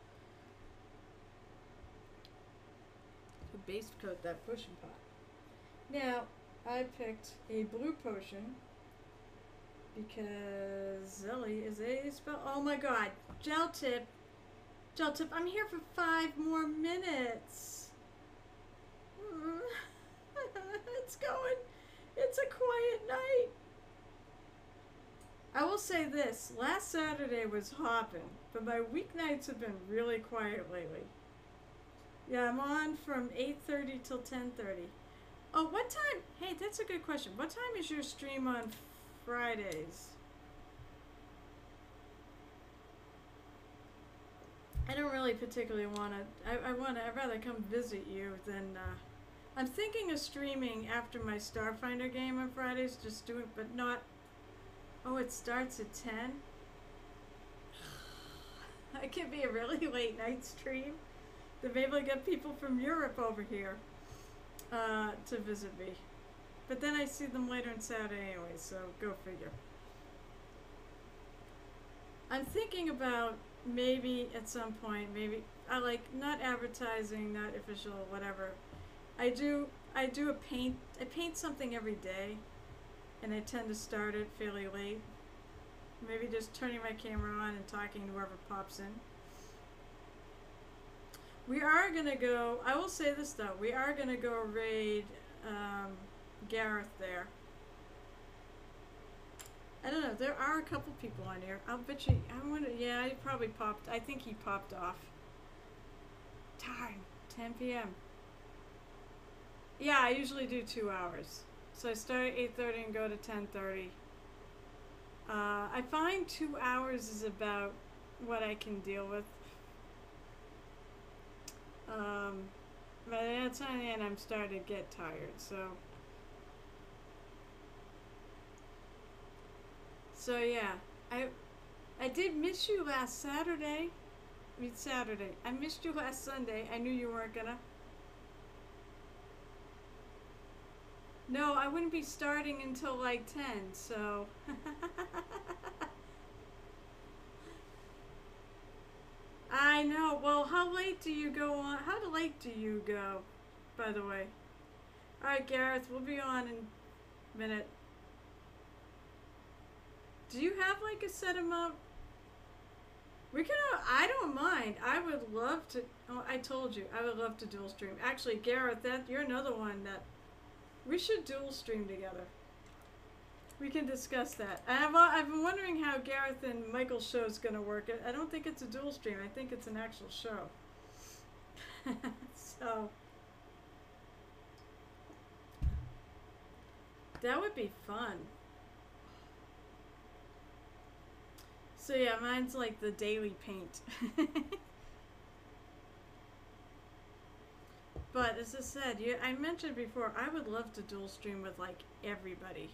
the base coat that pushing pot. Now, I picked a blue potion because Zelly is a spell. Oh my god, gel tip, gel tip. I'm here for five more minutes. It's going. It's a quiet night. I will say this: last Saturday was hopping, but my weeknights have been really quiet lately. Yeah, I'm on from 8:30 till 10:30. Oh, what time? Hey, that's a good question. What time is your stream on Fridays? I don't really particularly want to. I, I want to. I'd rather come visit you than. Uh, I'm thinking of streaming after my Starfinder game on Fridays. Just do it, but not. Oh, it starts at ten. It could be a really late night stream. Then maybe I'll get people from Europe over here uh, to visit me. But then I see them later on Saturday anyway, so go figure. I'm thinking about maybe at some point, maybe I like not advertising, not official, whatever. I do I do a paint I paint something every day and I tend to start it fairly late. Maybe just turning my camera on and talking to whoever pops in. We are gonna go. I will say this though. We are gonna go raid um, Gareth there. I don't know. There are a couple people on here. I'll bet you. I wonder. Yeah, he probably popped. I think he popped off. Time, 10 p.m. Yeah, I usually do two hours. So I start at 8:30 and go to 10:30. Uh, I find two hours is about what I can deal with. Um, the time the end, I'm starting to get tired. So. So yeah, I I did miss you last Saturday. I mean Saturday. I missed you last Sunday. I knew you weren't gonna. No, I wouldn't be starting until like 10, so. I know. Well, how late do you go on? How late do you go, by the way? Alright, Gareth, we'll be on in a minute. Do you have like a set amount? We can. Uh, I don't mind. I would love to. Oh, I told you. I would love to dual stream. Actually, Gareth, that you're another one that we should dual stream together. We can discuss that. I have, uh, I've been wondering how Gareth and Michael's show is going to work. I I don't think it's a dual stream. I think it's an actual show. so that would be fun. So yeah, mine's like the daily paint. but as I said, you, I mentioned before, I would love to dual stream with like everybody.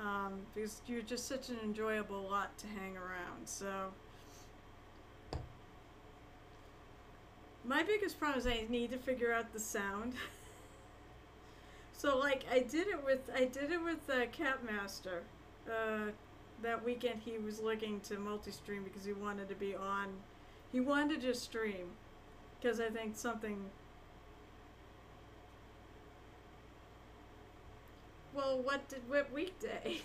Um, because you're just such an enjoyable lot to hang around. So my biggest problem is I need to figure out the sound. so like I did it with I did it with uh, Capmaster. Uh, that weekend he was looking to multi-stream because he wanted to be on he wanted to just stream because i think something well what did what weekday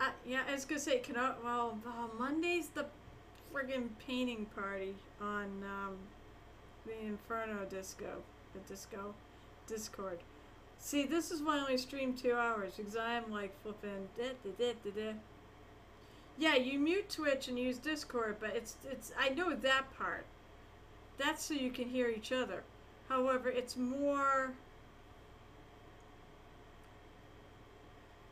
uh, yeah i was gonna say can I, well uh, monday's the friggin painting party on um, the inferno disco the disco discord See, this is why I only stream two hours because I'm like flipping. Da, da, da. Yeah, you mute Twitch and use Discord, but it's it's. I know that part. That's so you can hear each other. However, it's more.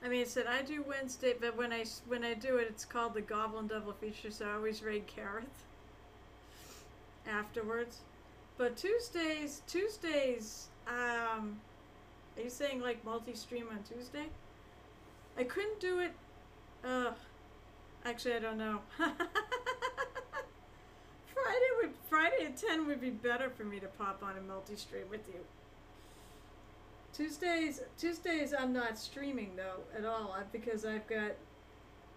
I mean, I said I do Wednesday, but when I when I do it, it's called the Goblin Devil feature, so I always raid Gareth afterwards. But Tuesdays, Tuesdays, um, are you saying like multi-stream on Tuesday? I couldn't do it. Uh, actually, I don't know. Friday would Friday at ten would be better for me to pop on a multi-stream with you. Tuesdays, Tuesdays, I'm not streaming though at all because I've got.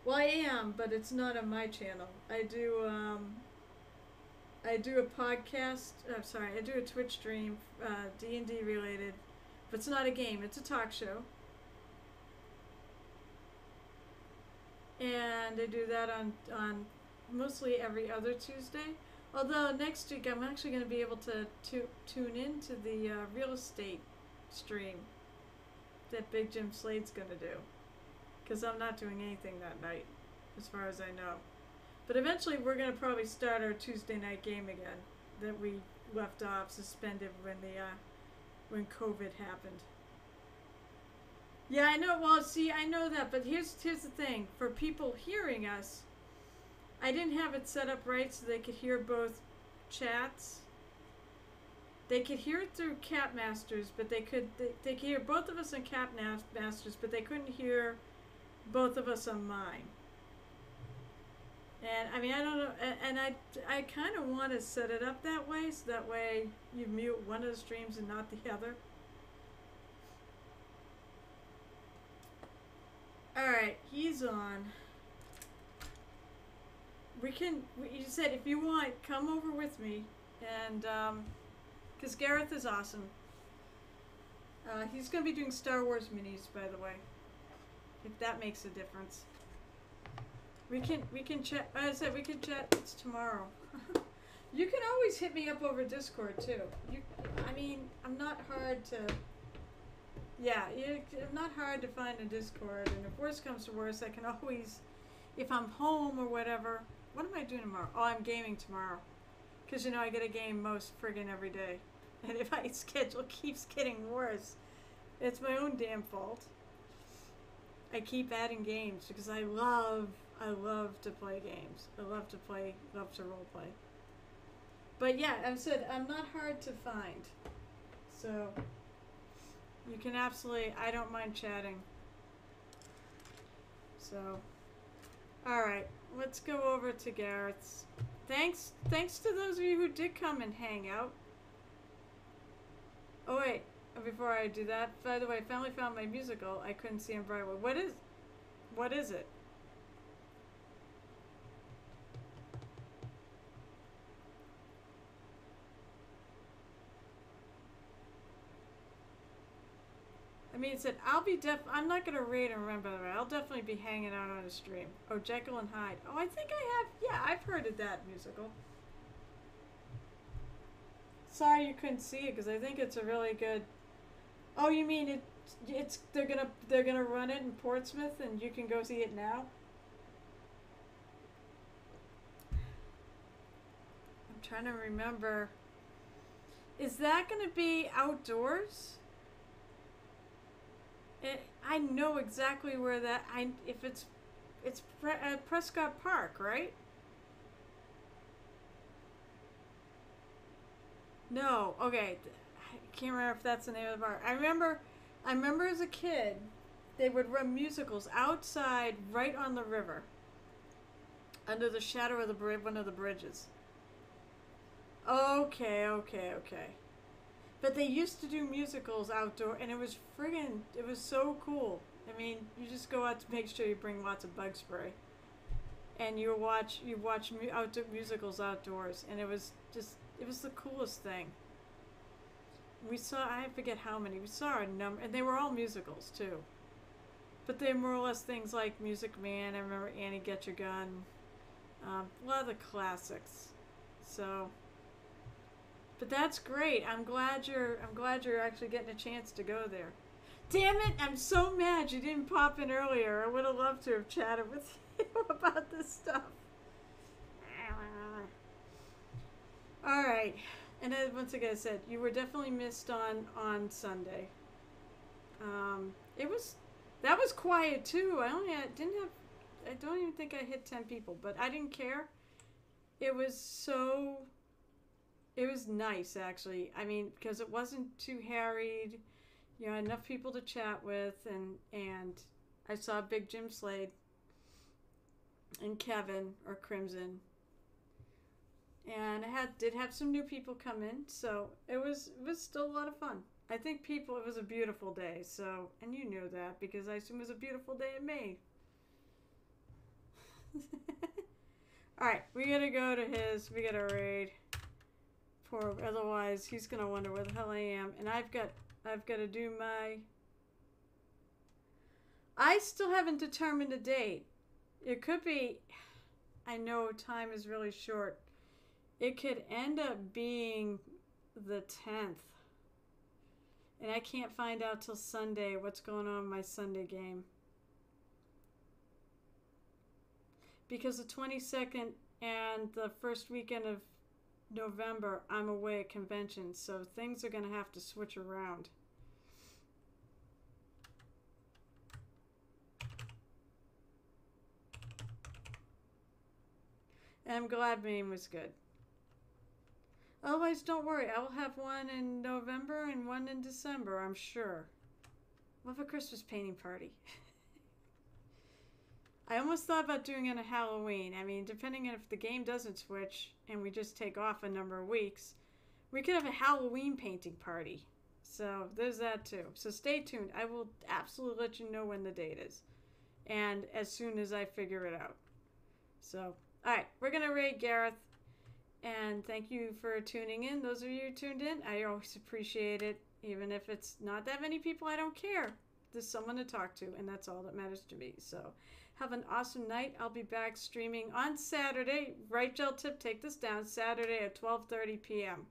Well, I am, but it's not on my channel. I do. Um, I do a podcast. I'm sorry. I do a Twitch stream, uh, D and D related but it's not a game, it's a talk show. And I do that on, on mostly every other Tuesday. Although next week I'm actually going to be able to, to tune into the uh, real estate stream that Big Jim Slade's to do. Because I'm not doing anything that night, as far as I know. But eventually we're to probably start our Tuesday night game again that we left off suspended when the uh, when COVID happened. Yeah, I know. Well, see, I know that, but here's here's the thing: for people hearing us, I didn't have it set up right so they could hear both chats. They could hear it through Capmasters, but they could they, they could hear both of us on Capmasters, but they couldn't hear both of us on mine. And I mean, I don't know, and, and I, I kind of want to set it up that way, so that way you mute one of the streams and not the other. Alright, he's on. We can, you said if you want, come over with me, and, um, because Gareth is awesome. Uh, he's going to be doing Star Wars minis, by the way, if that makes a difference. We can we can chat. I said we can chat. It's tomorrow. you can always hit me up over Discord too. You, I mean, I'm not hard to. yeah, you, it's not hard to find a Discord, and if worse comes to worse, I can always, if I'm home or whatever. What am I doing tomorrow? Oh, I'm gaming tomorrow, because you know I get a game most friggin' every day, and if my schedule keeps getting worse, it's my own damn fault. I keep adding games because I love, I love to play games. I love to play, love to role play. But yeah, I said I'm not hard to find, so. You can absolutely, I don't mind chatting. So, alright, let's go over to Gareth's. Thanks, thanks to those of you who did come and hang out. Oh wait, before I do that, by the way, I finally found my musical. I couldn't see in Brightwood. What is, what is it? I mean, it said, I'll be def. I'm not gonna read and remember that. I'll definitely be hanging out on a stream. Oh, Jekyll and Hyde. Oh, I think I have. Yeah, I've heard of that musical. Sorry you couldn't see it because I think it's a really good. Oh, you mean it? It's they're gonna they're gonna run it in Portsmouth and you can go see it now. I'm trying to remember. Is that gonna be outdoors? It, I know exactly where that. I if it's, it's Pre- uh, Prescott Park, right? No. Okay. I can't remember if that's the name of the bar. I remember. I remember as a kid, they would run musicals outside, right on the river. Under the shadow of the bridge, one of the bridges. Okay. Okay. Okay. But they used to do musicals outdoor, and it was friggin' it was so cool. I mean, you just go out to make sure you bring lots of bug spray, and you watch you watch mu- outdoor musicals outdoors, and it was just it was the coolest thing. We saw I forget how many we saw a number, and they were all musicals too. But they were more or less things like Music Man. I remember Annie Get Your Gun, um, a lot of the classics. So. But that's great. I'm glad you're I'm glad you're actually getting a chance to go there. Damn it, I'm so mad you didn't pop in earlier. I would have loved to have chatted with you about this stuff. All right. And then once again I said you were definitely missed on on Sunday. Um, it was that was quiet too. I only had, didn't have I don't even think I hit 10 people, but I didn't care. It was so it was nice actually. I mean, because it wasn't too harried. You know, enough people to chat with, and and I saw Big Jim Slade and Kevin or Crimson, and I had did have some new people come in, so it was it was still a lot of fun. I think people. It was a beautiful day, so and you knew that because I assume it was a beautiful day in May. All right, we gotta go to his. We gotta raid. Poor, otherwise he's gonna wonder where the hell I am, and I've got I've got to do my. I still haven't determined a date. It could be. I know time is really short. It could end up being the tenth, and I can't find out till Sunday what's going on my Sunday game. Because the 22nd and the first weekend of November, I'm away at conventions, so things are going to have to switch around. And I'm glad Maine was good. Otherwise, don't worry. I will have one in November and one in December, I'm sure. We'll have a Christmas painting party. I almost thought about doing it on Halloween. I mean, depending on if the game doesn't switch and we just take off a number of weeks, we could have a Halloween painting party. So there's that too. So stay tuned. I will absolutely let you know when the date is. And as soon as I figure it out. So, all right, we're going to raid Gareth. And thank you for tuning in. Those of you who tuned in, I always appreciate it. Even if it's not that many people, I don't care. There's someone to talk to, and that's all that matters to me. So, have an awesome night. I'll be back streaming on Saturday. Right, Gel Tip, take this down. Saturday at 12:30 p.m.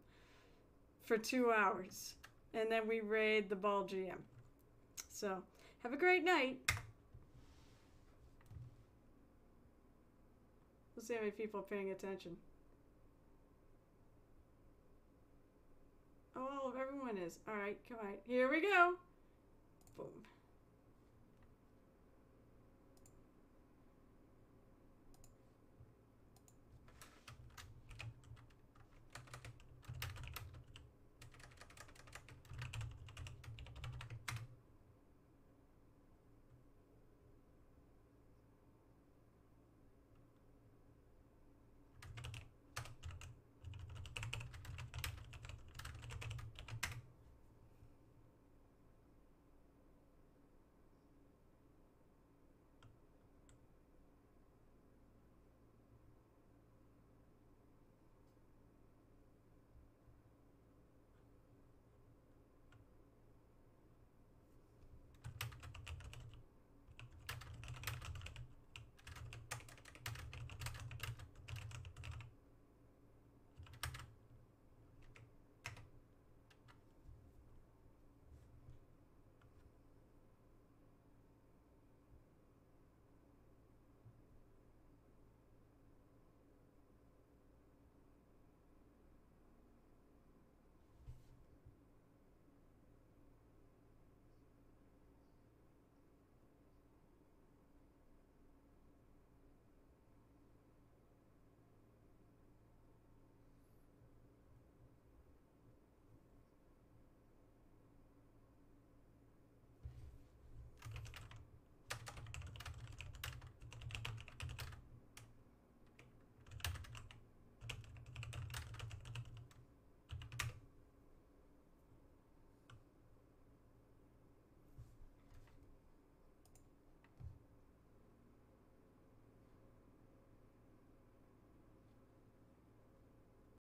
for two hours, and then we raid the Ball GM. So, have a great night. We'll see how many people are paying attention. Oh, everyone is. All right, come on. Here we go. Boom.